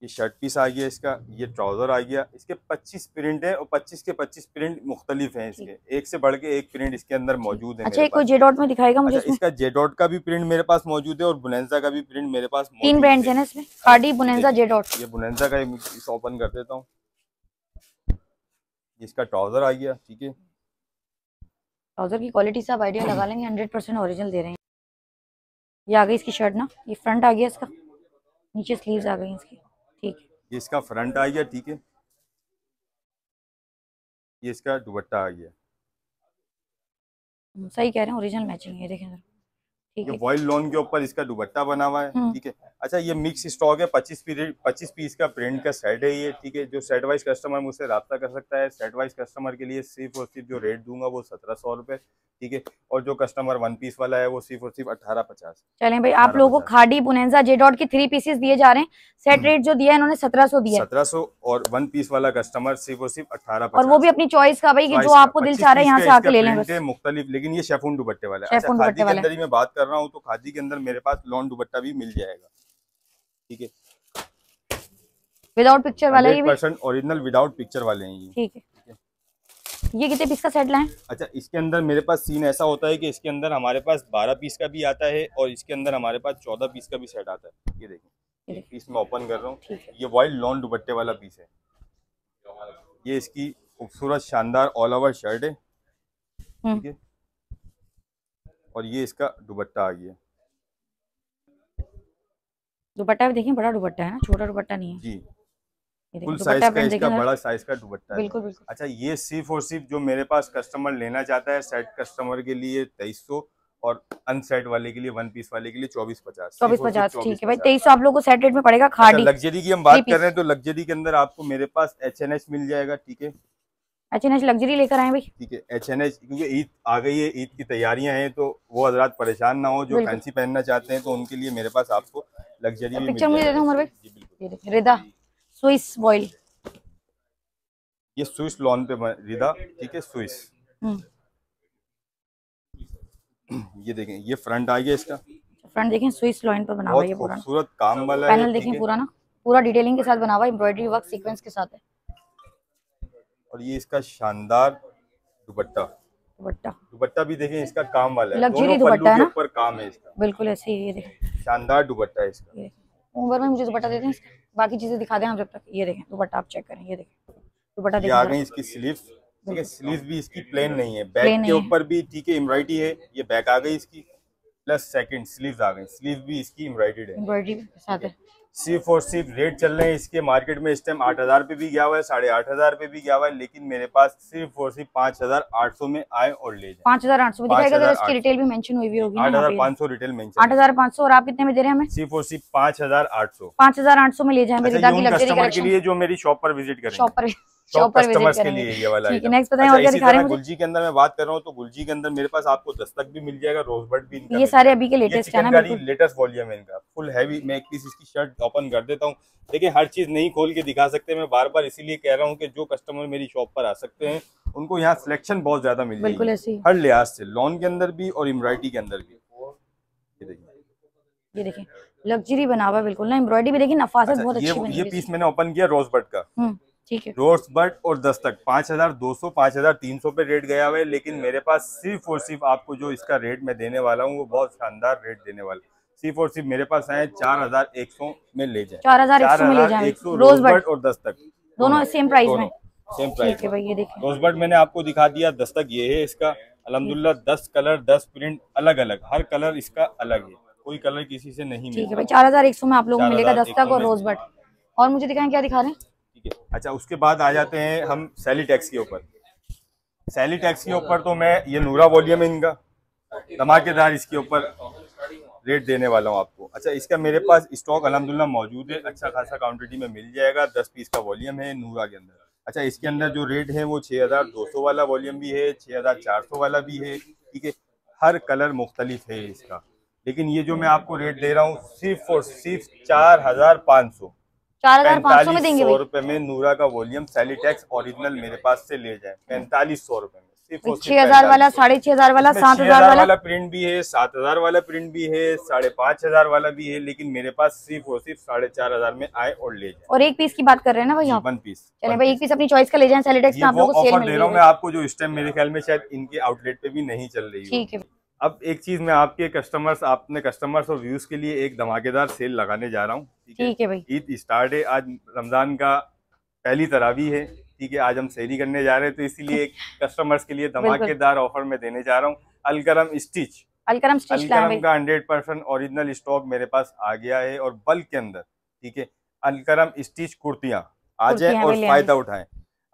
ये शर्ट पीस आ गया इसका ये ट्राउज़र आ गया। इसके 25 प्रिंट है और 25 के 25 प्रिंट मुख्तलिफ़ हैं इसके। एक से बढ़ के एक प्रिंट इसके अंदर मौजूद है अच्छा एक जे डॉट में दिखाएगा मुझे अच्छा इसका जे डॉट का भी प्रिंट मेरे पास मौजूद है और बुनेंजा का भी प्रिंट मेरे पास तीन ब्रांड्स है। ना इसमें? खाड़ी बुनेंजा जे डॉट ये बुनेंजा का ओपन कर देता हूँ। इसका ट्राउज़र आ गया ठीक है। ट्राउज़र की क्वालिटी से आप आइडिया लगा लेंगे हंड्रेड परसेंट ओरिजिनल दे रहे हैं। ये आ गई इसकी शर्ट ना? ये फ्रंट आ गया इसका? नीचे स्लीव्स आ गई इसकी। ठीक है। ये इसका फ्रंट आ गया ठीक है। ये इसका दुपट्टा आ गया हम्म, सही कह रहे हैं ओरिजिनल मैचिंग है देखें जरा। ये वॉइल लॉन के ऊपर इसका दुबट्टा बना हुआ है हम्म। ठीक है। अच्छा ये मिक्स स्टॉक है पच्चीस पीस पच्चीस पीस का प्रिंट का सेट है ये ठीक है। जो सेट वाइज कस्टमर मुझसे रब्ता कर सकता है सेट वाइज कस्टमर के लिए सिर्फ़ और सिर्फ़ जो रेट दूँगा वो सत्रह सौ रुपये ठीक है। और जो कस्टमर वन पीस वाला है वो सिर्फ़ और सिर्फ़ अठारह पचास। चले भाई आप लोगों को खाड़ी बुनेंजा जे डॉट के थ्री पीसेस दिए जा रहे हैं। सेट हम्म। रेट जो दिया है इन्होंने सत्रह सौ दिया सत्रह सौ और वन पीस वाला कस्टमर सिर्फ़ और सिर्फ़ अठारह और वो भी अपनी चॉइस का भाई जो आपको दिल चाह रहा है यहाँ से आके ले लें बस। मुख्तलिफ़ लेकिन ये शेफून दुपट्टे वाला है। अच्छा बात कर रहा हूँ तो खादी के अंदर मेरे पास लॉन दुपट्टा भी मिल जाएगा। ठीक है? विदाउट पिक्चर वाला ये परसेंट ओरिजिनल विदाउट पिक्चर वाले हैं ये। ठीक है। ये कितने पीस का सेट लाए? अच्छा इसके अंदर मेरे पास सीन ऐसा होता है कि इसके अंदर हमारे पास बारह पीस का भी आता है और इसके अंदर हमारे पास चौदह पीस का भी सेट आता है। ये ये देखें। देखिए। पीस मैं ओपन कर रहा हूँ। ये वाइल्ड लॉन दुपट्टे वाला पीस है। ये इसकी खूबसूरत शानदार ऑल ओवर शर्ट है। हम्म। ठीक है? और ये इसका दुपट्टा आ गया। दुपट्टा भी देखिए बड़ा दुपट्टा है ना छोटा दुपट्टा नहीं है। जी। फुल साइज़ का इसका बड़ा साइज़ का दुपट्टा है। बिल्कुल बिल्कुल। अच्छा ये सिर्फ़ और सिर्फ़ जो मेरे पास कस्टमर लेना चाहता है सेट कस्टमर के लिए तेईस सौ और अनसेट वाले के लिए वन पीस वाले के लिए चौबीस पचास। चौबीस पचास ठीक है भाई तेईस आप लोग को सेट रेट में पड़ेगा खाड़ी लग्जरी की हम बात कर रहे हैं तो लग्जरी के अंदर आपको मेरे पास एच एन एच मिल जाएगा ठीक है? अच्छा एच लग्जरी लेकर आए भाई। ठीक है एच एन एच क्योंकि ईद आ गई है ईद की तैयारियाँ हैं तो वो हजरात परेशान ना हो जो फैंसी पहनना चाहते हैं तो उनके लिए मेरे पास आपको लग्जरी पिक्चर मुझे दे दो उमर भाई। ये देखिए रिदा स्विस बॉयल। ये स्विस लॉन पे रिदा ठीक है स्विस। ये देखें ये फ्रंट आ गया इसका। फ्रंट देखें स्विस लॉइन पर बना हुआ है ये पूरा। खूबसूरत काम वाला है पैनल देखें पूरा ना। पूरा डिटेलिंग के साथ बना हुआ है एम्ब्रॉयडरी वर्क सीक्वेंस के साथ है। और ये इसका शानदार दुपट्टा। दुपट्टा। दुपट्टा भी देखें इसका काम वाला है। दोनों दुपट्टा है ऊपर काम है इसका। बिल्कुल ऐसे ही ये देखें। शानदार दुपट्टा है इसका। ये में मुझे दुपट्टा देते हैं बाकी चीज़ें दिखा दें आप जब तक। ये देखें दुपट्टा आप चेक करें ये देखें। दुपट्टा ये आ गई इसकी स्लीव्स ठीक है स्लीव्स भी इसकी प्लेन नहीं है। बैक के ऊपर भी ठीक है एम्ब्रॉयडरी है। ये बैक आ गई इसकी। प्लस सेकंड स्लीव्स आ गई। स्लीव भी इसकी एम्ब्रॉयडर्ड है। एम्ब्रॉयडरी के साथ है। सिर्फ़ फोर सिर्फ़ रेट चल रहे हैं। इसके मार्केट में इस टाइम आठ हज़ार पे भी गया हुआ है साढ़े आठ हज़ार पे भी गया हुआ है लेकिन मेरे पास सी फोर सिर्फ़ पाँच हज़ार आठ सौ में आए और ले जाए। पाँच हज़ार आठ सौ इसकी रिटेल भी मेंशन हुई हुई होगी आठ हज़ार पाँच सौ रिटेल में आठ हज़ार पाँच सौ और आप कितने में दे रहे हैं हमें? सिर्फ़ और सिर्फ़ पाँच हज़ार आठ सौ। पाँच हज़ार आठ सौ में ले जाए अच्छा कस्टमर के लिए जो मेरी शॉप पर विज़िट करें शॉप पर शॉप पर विज़िट के लिए ये वाला ठीक है नेक्स्ट बताएँ अच्छा, और क्या दिखा रहे हैं गुलजी के अंदर मैं बात कर रहा हूँ तो गुलजी के अंदर मेरे पास आपको दस्तक भी मिल जाएगा रोजबर्ड भी इनका ये सारे अभी के लेटेस्ट है ना बिल्कुल लेटेस्ट वॉल्यूम है इनका फुल हैवी मैं एक पीस इसकी शर्ट ओपन कर देता हूँ। देखिए हर चीज़ नहीं खोल के दिखा सकते मैं बार बार इसीलिए कह रहा हूँ कि जो कस्टमर मेरी शॉप पर आ सकते हैं उनको यहाँ सिलेक्शन बहुत ज़्यादा मिल बिल्कुल हर लिहाज से लॉन के अंदर भी और एम्ब्रॉयडरी के अंदर भी। ये देखिए। लग्जरी बना हुआ बिल्कुल ना एम्ब्रॉयडरी भी देखिए नफासत अच्छा, बहुत अच्छी ये पीस मैंने ओपन किया रोजबर्ड का। हम्म। ठीक है। रोड्स बट और दस्तक। पाँच हज़ार दो सौ पाँच हज़ार तीन सौ पे रेट गया हुआ है लेकिन मेरे पास सिर्फ़ और सिर्फ़ आपको जो इसका रेट मैं देने वाला हूँ वो बहुत शानदार रेट देने वाला सिर्फ़ और सिर्फ़ मेरे पास आए चार हज़ार एक सौ में ले जाए। चार हज़ार एक सौ में ले जाए। एक सौ रोज बट। और दस्तक। दोनों सेम प्राइस में। सेम प्राइस देखें। रोजबर्ड मैंने आपको दिखा दिया दस्तक ये है इसका। अलहमदुल्ला दस कलर दस प्रिंट अलग अलग हर कलर इसका अलग है। कोई कलर किसी से नहीं ठीक है भाई चार हज़ार एक सौ में आप लोगों को मिलेगा दस्तक और। रोज बट। और मुझे दिखाएँ क्या दिखा रहे हैं? ठीक है। अच्छा उसके बाद आ जाते हैं हम सैली टैक्स के ऊपर। सैली टैक्स के ऊपर तो मैं ये नूरा वॉल्यूम है इनका। धमाकेदार इसके ऊपर रेट देने वाला हूँ आपको। अच्छा इसका मेरे पास स्टॉक अलहमदुल्ला मौजूद है। अच्छा खासा क्वान्टिटी में मिल जाएगा। दस पीस का वॉल्यूम है नूरा के अंदर। अच्छा इसके अंदर जो रेट है वो छः हज़ार दो सौ वाला वॉल्यूम भी है छः हज़ार चार सौ वाला भी है। ठीक है, हर कलर मुख्तलिफ़ है इसका। लेकिन ये जो मैं आपको रेट दे रहा हूँ, सिर्फ़ और सिर्फ़ चार हज़ार पाँच सौ। चार हज़ार पाँच सौ में देंगे सौ रुपए में नूरा का वॉल्यूम सैलीटेक्स ओरिजिनल मेरे पास से ले जाए। पैंतालीस सौ रुपए में सिर्फ़ छह हज़ार वाला साढ़े छह हज़ार वाला सात हज़ार वाला। वाला प्रिंट भी है सात हज़ार वाला प्रिंट भी है साढ़े पाँच हज़ार वाला भी है लेकिन मेरे पास सिर्फ़ और सिर्फ़ साढ़े चार हज़ार में आए और ले जाए। और एक पीस की बात कर रहे हैं ना भाई वन पीस चले भाई एक पीस अपनी चॉइस का ले जाए सैलिडेक्स में आप लोगों को सेल मिल रहा हूँ मैं आपको जो इस टाइम मेरे ख्याल में शायद इनके आउटलेट पे भी नहीं चल रही है। ठीक है। अब एक चीज़ मैं आपके कस्टमर्स अपने कस्टमर्स और व्यूज़ के लिए एक धमाकेदार सेल लगाने जा रहा हूँ ठीक है? भाई। ईद स्टार्ट है आज रमज़ान का पहली तरावी है ठीक है? आज हम सेरी करने जा रहे हैं तो इसीलिए एक कस्टमर्स के लिए धमाकेदार ऑफ़र में देने जा रहा हूँ। अलकरम स्टिच अलकरम स्टिच अलकरम का हंड्रेड परसेंट ओरिजिनल स्टॉक मेरे पास आ गया है और बल्क के अंदर ठीक है? अलकरम स्टिच कुर्तियाँ आ जाए और फ़ायदा उठाए।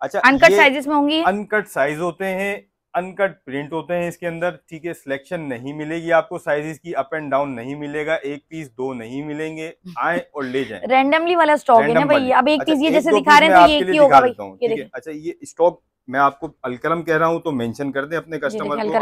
अच्छा अनकट साइजेस में होंगी। अनकट साइज़ होते हैं अनकट प्रिंट होते हैं इसके अंदर ठीक है सिलेक्शन नहीं मिलेगी आपको साइजेस की अप एंड डाउन नहीं मिलेगा एक पीस दो नहीं मिलेंगे आए और ले जाएँ। रैंडमली वाला स्टॉक है ना भाई? अब एक अच्छा, पीस ये जैसे दिखा रहे हैं तो ये एक ही होगा भाई अच्छा ये स्टॉक मैं आपको अलकलम कह रहा हूँ तो मेंशन कर दे अपने कस्टमर को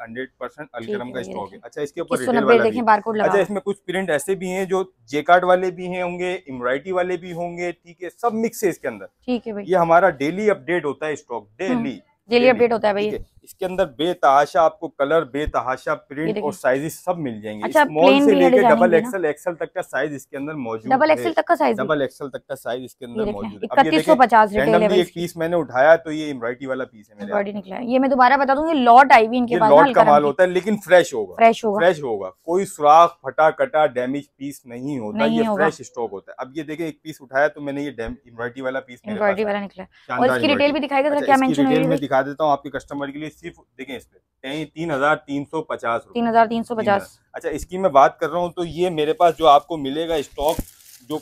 हंड्रेड परसेंट अलकलम का स्टॉक है। अच्छा इसके ऊपर रिटेल वाला अच्छा इसमें कुछ प्रिंट ऐसे भी हैं जो जेकार्ड वाले भी हैं होंगे इम्ब्राइटी वाले भी होंगे ठीक है सब मिक्स है इसके अंदर। ठीक है ये हमारा डेली अपडेट होता है स्टॉक डेली डेली अपडेट होता है भाई। इसके अंदर बेतहाशा आपको कलर बेतहाशा प्रिंट और साइजेस सब मिल जाएँगे। अच्छा, स्मॉल से लेकर डबल एक्सएल एक्सएल तक का साइज़ इसके अंदर मौजूद डबल एक्सएल तक का साइज़ डबल एक्सएल तक का साइज़ इसके अंदर मौजूद है। ये देखिए एक पीस मैंने उठाया तो ये एम्ब्रॉयडरी वाला पीस है मेरे निकला ये मैं दोबारा बता दूँ ये लॉट आई हुई इनके लॉट का माल होता है लेकिन फ्रेश होगा। फ्रेश होगा। फ्रेश होगा। कोई सुराख फटा कटा डैमेज पीस नहीं होता। ये फ्रेश स्टॉक होता है। अब ये देखें एक पीस उठाया तो मैंने ये एम्ब्रॉयडरी वाला पीस एम्ब्रॉयडरी वाला निकला और इसकी डिटेल भी दिखाएगा अच्छा, क्या मेंशन है मैं दिखा देता हूँ आपके कस्टमर के लिए। सिर्फ़ देखें इस पे तीन हज़ार तीन सौ पचास तीन हज़ार तीन सौ पचास। अच्छा इसकी मैं बात कर रहा हूँ तो ये मेरे पास जो आपको मिलेगा स्टॉक जो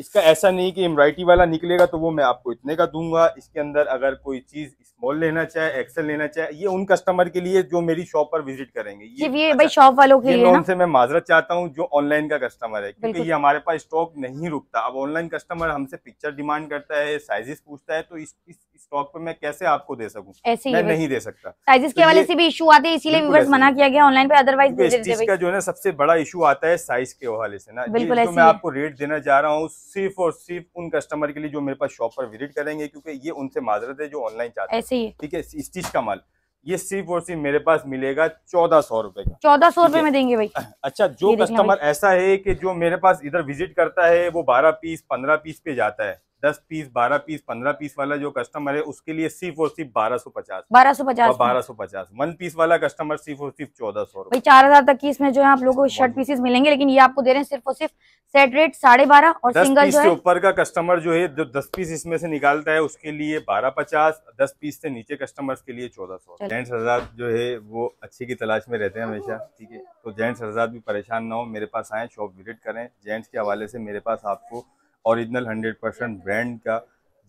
इसका ऐसा नहीं कि एम्ब्राइटी वाला निकलेगा तो वो मैं आपको इतने का दूँगा। इसके अंदर अगर कोई चीज़ स्मॉल लेना चाहे एक्सेल लेना चाहे ये उन कस्टमर के लिए जो मेरी शॉप पर विज़िट करेंगे। ये, ये अच्छा, भाई शॉप वालों के लिए उनसे मैं माजरत चाहता हूँ जो ऑनलाइन का कस्टमर है क्योंकि ये हमारे पास स्टॉक नहीं रुकता। अब ऑनलाइन कस्टमर हमसे पिक्चर डिमांड करता है साइजेस पूछता है तो इस, इस स्टॉक पे मैं कैसे आपको दे सकूँ? ऐसे मैं नहीं दे सकता। साइजेस के हवाले से भी इशू आते हैं इसीलिए मना किया गया ऑनलाइन पे अदरवाइज़ का जो है सबसे बड़ा इशू आता है साइज़ के हवाले से ना। बिल्कुल मैं आपको रेट देना चाह रहा हूँ सिर्फ़ और सिर्फ़ उन कस्टमर के लिए जो मेरे पास शॉप पर विज़िट करेंगे क्योंकि ये उनसे माजरत है जो ऑनलाइन चाहते हैं। ठीक है स्टिच का माल। ये सिर्फ़ और सिर्फ़ मेरे पास मिलेगा चौदह सौ रुपये का। चौदह सौ रुपये में देंगे भाई। अच्छा जो कस्टमर ऐसा है कि जो मेरे पास इधर विज़िट करता है वो बारह पीस पंद्रह पीस पे जाता है। दस पीस बारह पीस पंद्रह पीस वाला जो कस्टमर है उसके लिए सिर्फ़ और सिर्फ़ बारह सौ पचास। बारह सौ पचास बारह सौ पचास। वन पीस वाला कस्टमर सिर्फ़ और सिर्फ़ चौदह सौ भाई चार हज़ार तक की इसमें जो है आप लोगों को शर्ट पीसेस मिलेंगे लेकिन ये आपको दे रहे हैं सिर्फ़ और सिर्फ़ सेट रेट साढ़े बारह और सिंगल जो है। ऊपर का कस्टमर जो है जो दस पीस इसमें से निकालता है उसके लिए बारह पचास दस पीस से नीचे कस्टमर्स के लिए चौदह सौ। जेंट्स हज़ार जो है वो अच्छे की तलाश में रहते हैं हमेशा ठीक है? तो जेंट्स हज़ार भी परेशान ना हो मेरे पास आए शॉप विज़िट करें। जेंट्स के हवाले से मेरे पास आपको ओरिजिनल हंड्रेड परसेंट ब्रांड का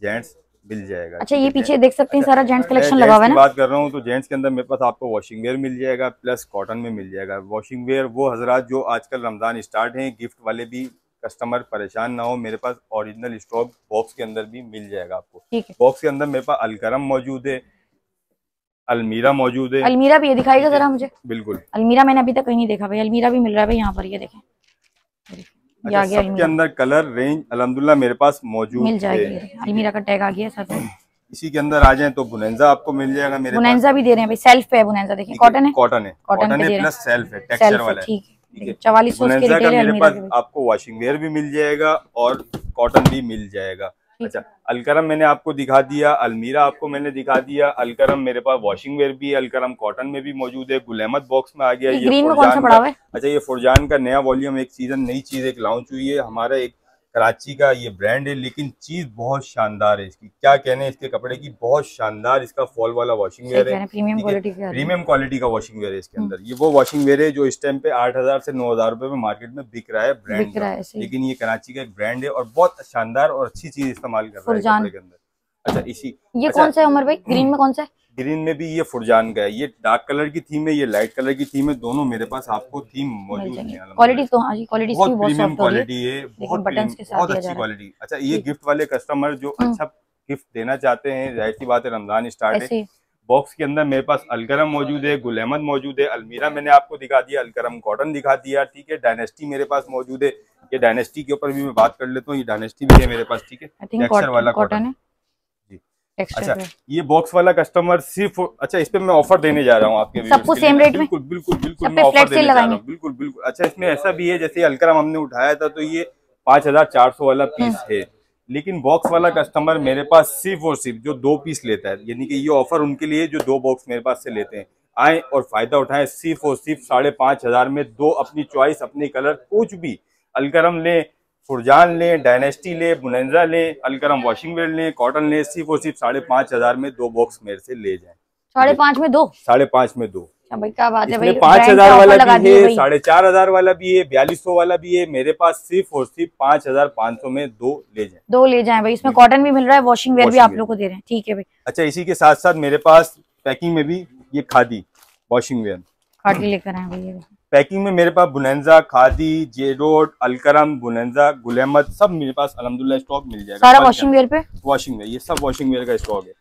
जेंट्स मिल जाएगा। अच्छा ये पीछे देख सकते हैं सारा जेंट्स कलेक्शन लगा हुआ है बात कर रहा हूँ तो जेंट्स के अंदर मेरे पास आपको वॉशिंग वेयर मिल जाएगा प्लस कॉटन में मिल जाएगा। वॉशिंग वेयर वो हजरात जो आजकल रमज़ान स्टार्ट हैं गिफ्ट वाले भी कस्टमर परेशान ना हो मेरे पास ओरिजिनल स्टॉक बॉक्स के अंदर भी मिल जाएगा आपको। बॉक्स के अंदर मेरे पास अलकरम मौजूद है अलमीरा मौजूद है। अलमीरा भी ये दिखाएगा जरा मुझे। बिल्कुल। अलमीरा मैंने अभी तक कहीं नहीं देखा भाई अलमीरा भी मिल रहा है भाई यहाँ पर ये देखें। अच्छा, सबके अंदर कलर रेंज अलहमदुल्ला मेरे पास मौजूद मिल जाएगी। अलमीरा का टैग आ गया सर। इसी के अंदर आ जाए तो बुनैजा आपको मिल जाएगा मेरे बुनेंजा भी दे रहे हैं भाई सेल्फ पे है बुनेंजा देखिए कॉटन है कॉटन है? कॉटन है। प्लस सेल्फ है टेक्सचर वाला है। चवालीस सौ आपको वॉशिंग वेयर भी मिल जाएगा और कॉटन भी मिल जाएगा। अच्छा अलकरम मैंने आपको दिखा दिया अलमीरा आपको मैंने दिखा दिया अलकरम मेरे पास वॉशिंग वेयर भी है अलकरम कॉटन में भी मौजूद है गुलेमत बॉक्स में आ गया ये, ये फुरजान अच्छा ये फुरजान का नया वॉल्यूम एक सीज़न नई चीज़ एक लॉन्च हुई है हमारा एक कराची का ये ब्रांड है लेकिन चीज़ बहुत शानदार है इसकी। क्या कहने इसके कपड़े की? बहुत शानदार इसका फॉल वाला वॉशिंग वेयर है प्रीमियम क्वालिटी का प्रीमियम क्वालिटी का वॉशिंग वेयर है इसके अंदर। ये वो वॉशिंग वेयर है जो इस टाइम पे आठ हज़ार से नौ हज़ार रुपए में मार्केट में बिक रहा है ब्रांड का। लेकिन ये कराची का एक ब्रांड है और बहुत शानदार और अच्छी चीज़ इस्तेमाल कर रहा है अच्छा इसी ये अच्छा, कौन सा है उमर भाई? ग्रीन में कौन सा है? ग्रीन में भी ये फुरजान का है। ये डार्क कलर की थीम है ये लाइट कलर की थीम है दोनों मेरे पास आपको थीम मौजूद है क्वालिटी तो हाँ जी क्वालिटी बहुत प्रीमियम क्वालिटी है बहुत बहुत अच्छी क्वालिटी अच्छा ये गिफ्ट वाले कस्टमर जो हम्म। अच्छा गिफ्ट देना चाहते हैं ज़ाहिर सी बात है रमज़ान स्टार्ट है। बॉक्स के अंदर मेरे पास अलकरम मौजूद है गुल अहमद मौजूद है अलमीरा मैंने आपको दिखा दिया अलकरम कॉटन दिखा दिया ठीक है डायनेस्टी मेरे पास मौजूद है। ये डायनेस्टी के ऊपर भी मैं बात कर लेता हूँ ये डायनेस्टी भी है मेरे पास ठीक है। वाला कॉटन है। अच्छा ये बॉक्स वाला कस्टमर सिर्फ़ अच्छा इस पे मैं ऑफ़र देने जा रहा हूँ आपके सबको सेम रेट में? बिल्कुल बिल्कुल बिल्कुल मैं ऑफ़र देने जा रहा हूँ। बिल्कुल बिल्कुल। अच्छा इसमें ऐसा भी है जैसे अलकरम हमने उठाया था तो ये पाँच हज़ार चार सौ वाला पीस हम्म। है। लेकिन बॉक्स वाला कस्टमर मेरे पास सिर्फ़ और सिर्फ़ जो दो पीस लेता है यानी कि ये ऑफ़र उनके लिए जो दो बॉक्स मेरे पास से लेते हैं आए और फ़ायदा उठाएँ सिर्फ़ और सिर्फ़ साढ़े पाँच हज़ार में दो अपनी चॉइस अपने कलर कुछ भी। अलकरम लें फुरजान लें डायनेस्टी लें बुनंजा लें अलकरम वॉशिंग वेयर लें कॉटन लें सिर्फ़ और सिर्फ़ साढ़े पाँच हज़ार में दो बॉक्स मेरे से ले जाएँ। साढ़े पाँच में दो? साढ़े पाँच में दो। अच्छा भाई क्या बात है भाई पाँच हज़ार वाला भी है साढ़े चार हज़ार वाला भी है बयालीस सौ वाला भी है मेरे पास सिर्फ़ और सिर्फ़ पाँच हज़ार पाँच सौ में दो ले जाएँ। दो ले जाएँ भाई इसमें कॉटन भी मिल रहा है वॉशिंग वेयर भी आप। लोग को दे रहे हैं। ठीक है भाई। अच्छा इसी के साथ साथ मेरे पास पैकिंग में भी ये खादी वॉशिंग वेयर खादी लेकर आए भाई ये। देखो। पैकिंग में मेरे पास बुनंजा खादी जेरोड अलकरम बुनंजा गुलेमत सब मेरे पास अलहमदुल्ला स्टॉक मिल जाएगा। सारा वॉशिंग वेयर पे? वॉशिंग वेयर ये सब वॉशिंग वेयर का स्टॉक है।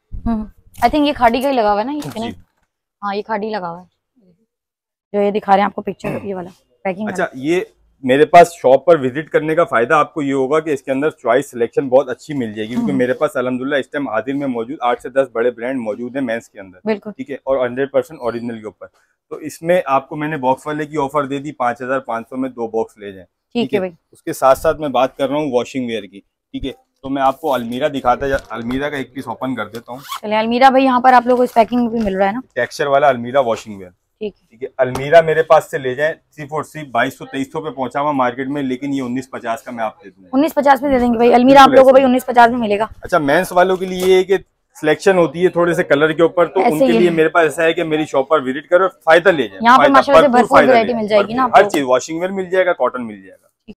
आई थिंक ये खाड़ी का ही लगा हुआ है ना ये हाँ ये खाड़ी लगा हुआ है। जो ये दिखा रहे हैं आपको पिक्चर ये वाला पैकिंग अच्छा ये मेरे पास शॉप पर विज़िट करने का फ़ायदा आपको ये होगा कि इसके अंदर चॉइस सिलेक्शन बहुत अच्छी मिल जाएगी क्योंकि हम्म। मेरे पास अलहमदुल्ला इस टाइम हाजिर में मौजूद आठ से दस बड़े ब्रांड मौजूद हैं मेंस के अंदर ठीक है और हंड्रेड परसेंट ऑरिजिनल के ऊपर। तो इसमें आपको मैंने बॉक्स वाले की ऑफ़र दे दी पाँच हज़ार पाँच सौ में दो बॉक्स ले जाए ठीक है भाई। उसके साथ साथ मैं बात कर रहा हूँ वॉशिंग वेयर की ठीक है। तो मैं आपको अलमीरा दिखाता जा अलमीरा का एक पीस ओपन कर देता हूँ। अलमीरा भाई यहाँ पर आप लोगों को पैकिंग भी मिल रहा है ना? टेक्सचर वाला अलमीरा वॉशिंग वेयर ठीक है। अलमीरा मेरे पास से ले जाए सिर्फ़ और सिर्फ़ बाईस सौ तेईस सौ पे पहुँचा हुआ मार्केट में लेकिन ये उन्नीस पचास का मैं आप दे दूँगा। उन्नीस पचास में दे देंगे भाई अलमीरा आप लोगों को भाई उन्नीस पचास में मिलेगा। अच्छा मेंस वालों के लिए ये कि सिलेक्शन होती है थोड़े से कलर के ऊपर तो उनके लिए मेरे पास ऐसा है कि मेरी शॉप पर विज़िट करो फ़ायदा ले जाए। यहाँ पर माशाल्लाह से भरपूर फ़ायदा मिल जाएगी ना हर चीज़ वॉशिंग वेयर मिल जाएगा कॉटन मिल जाएगा।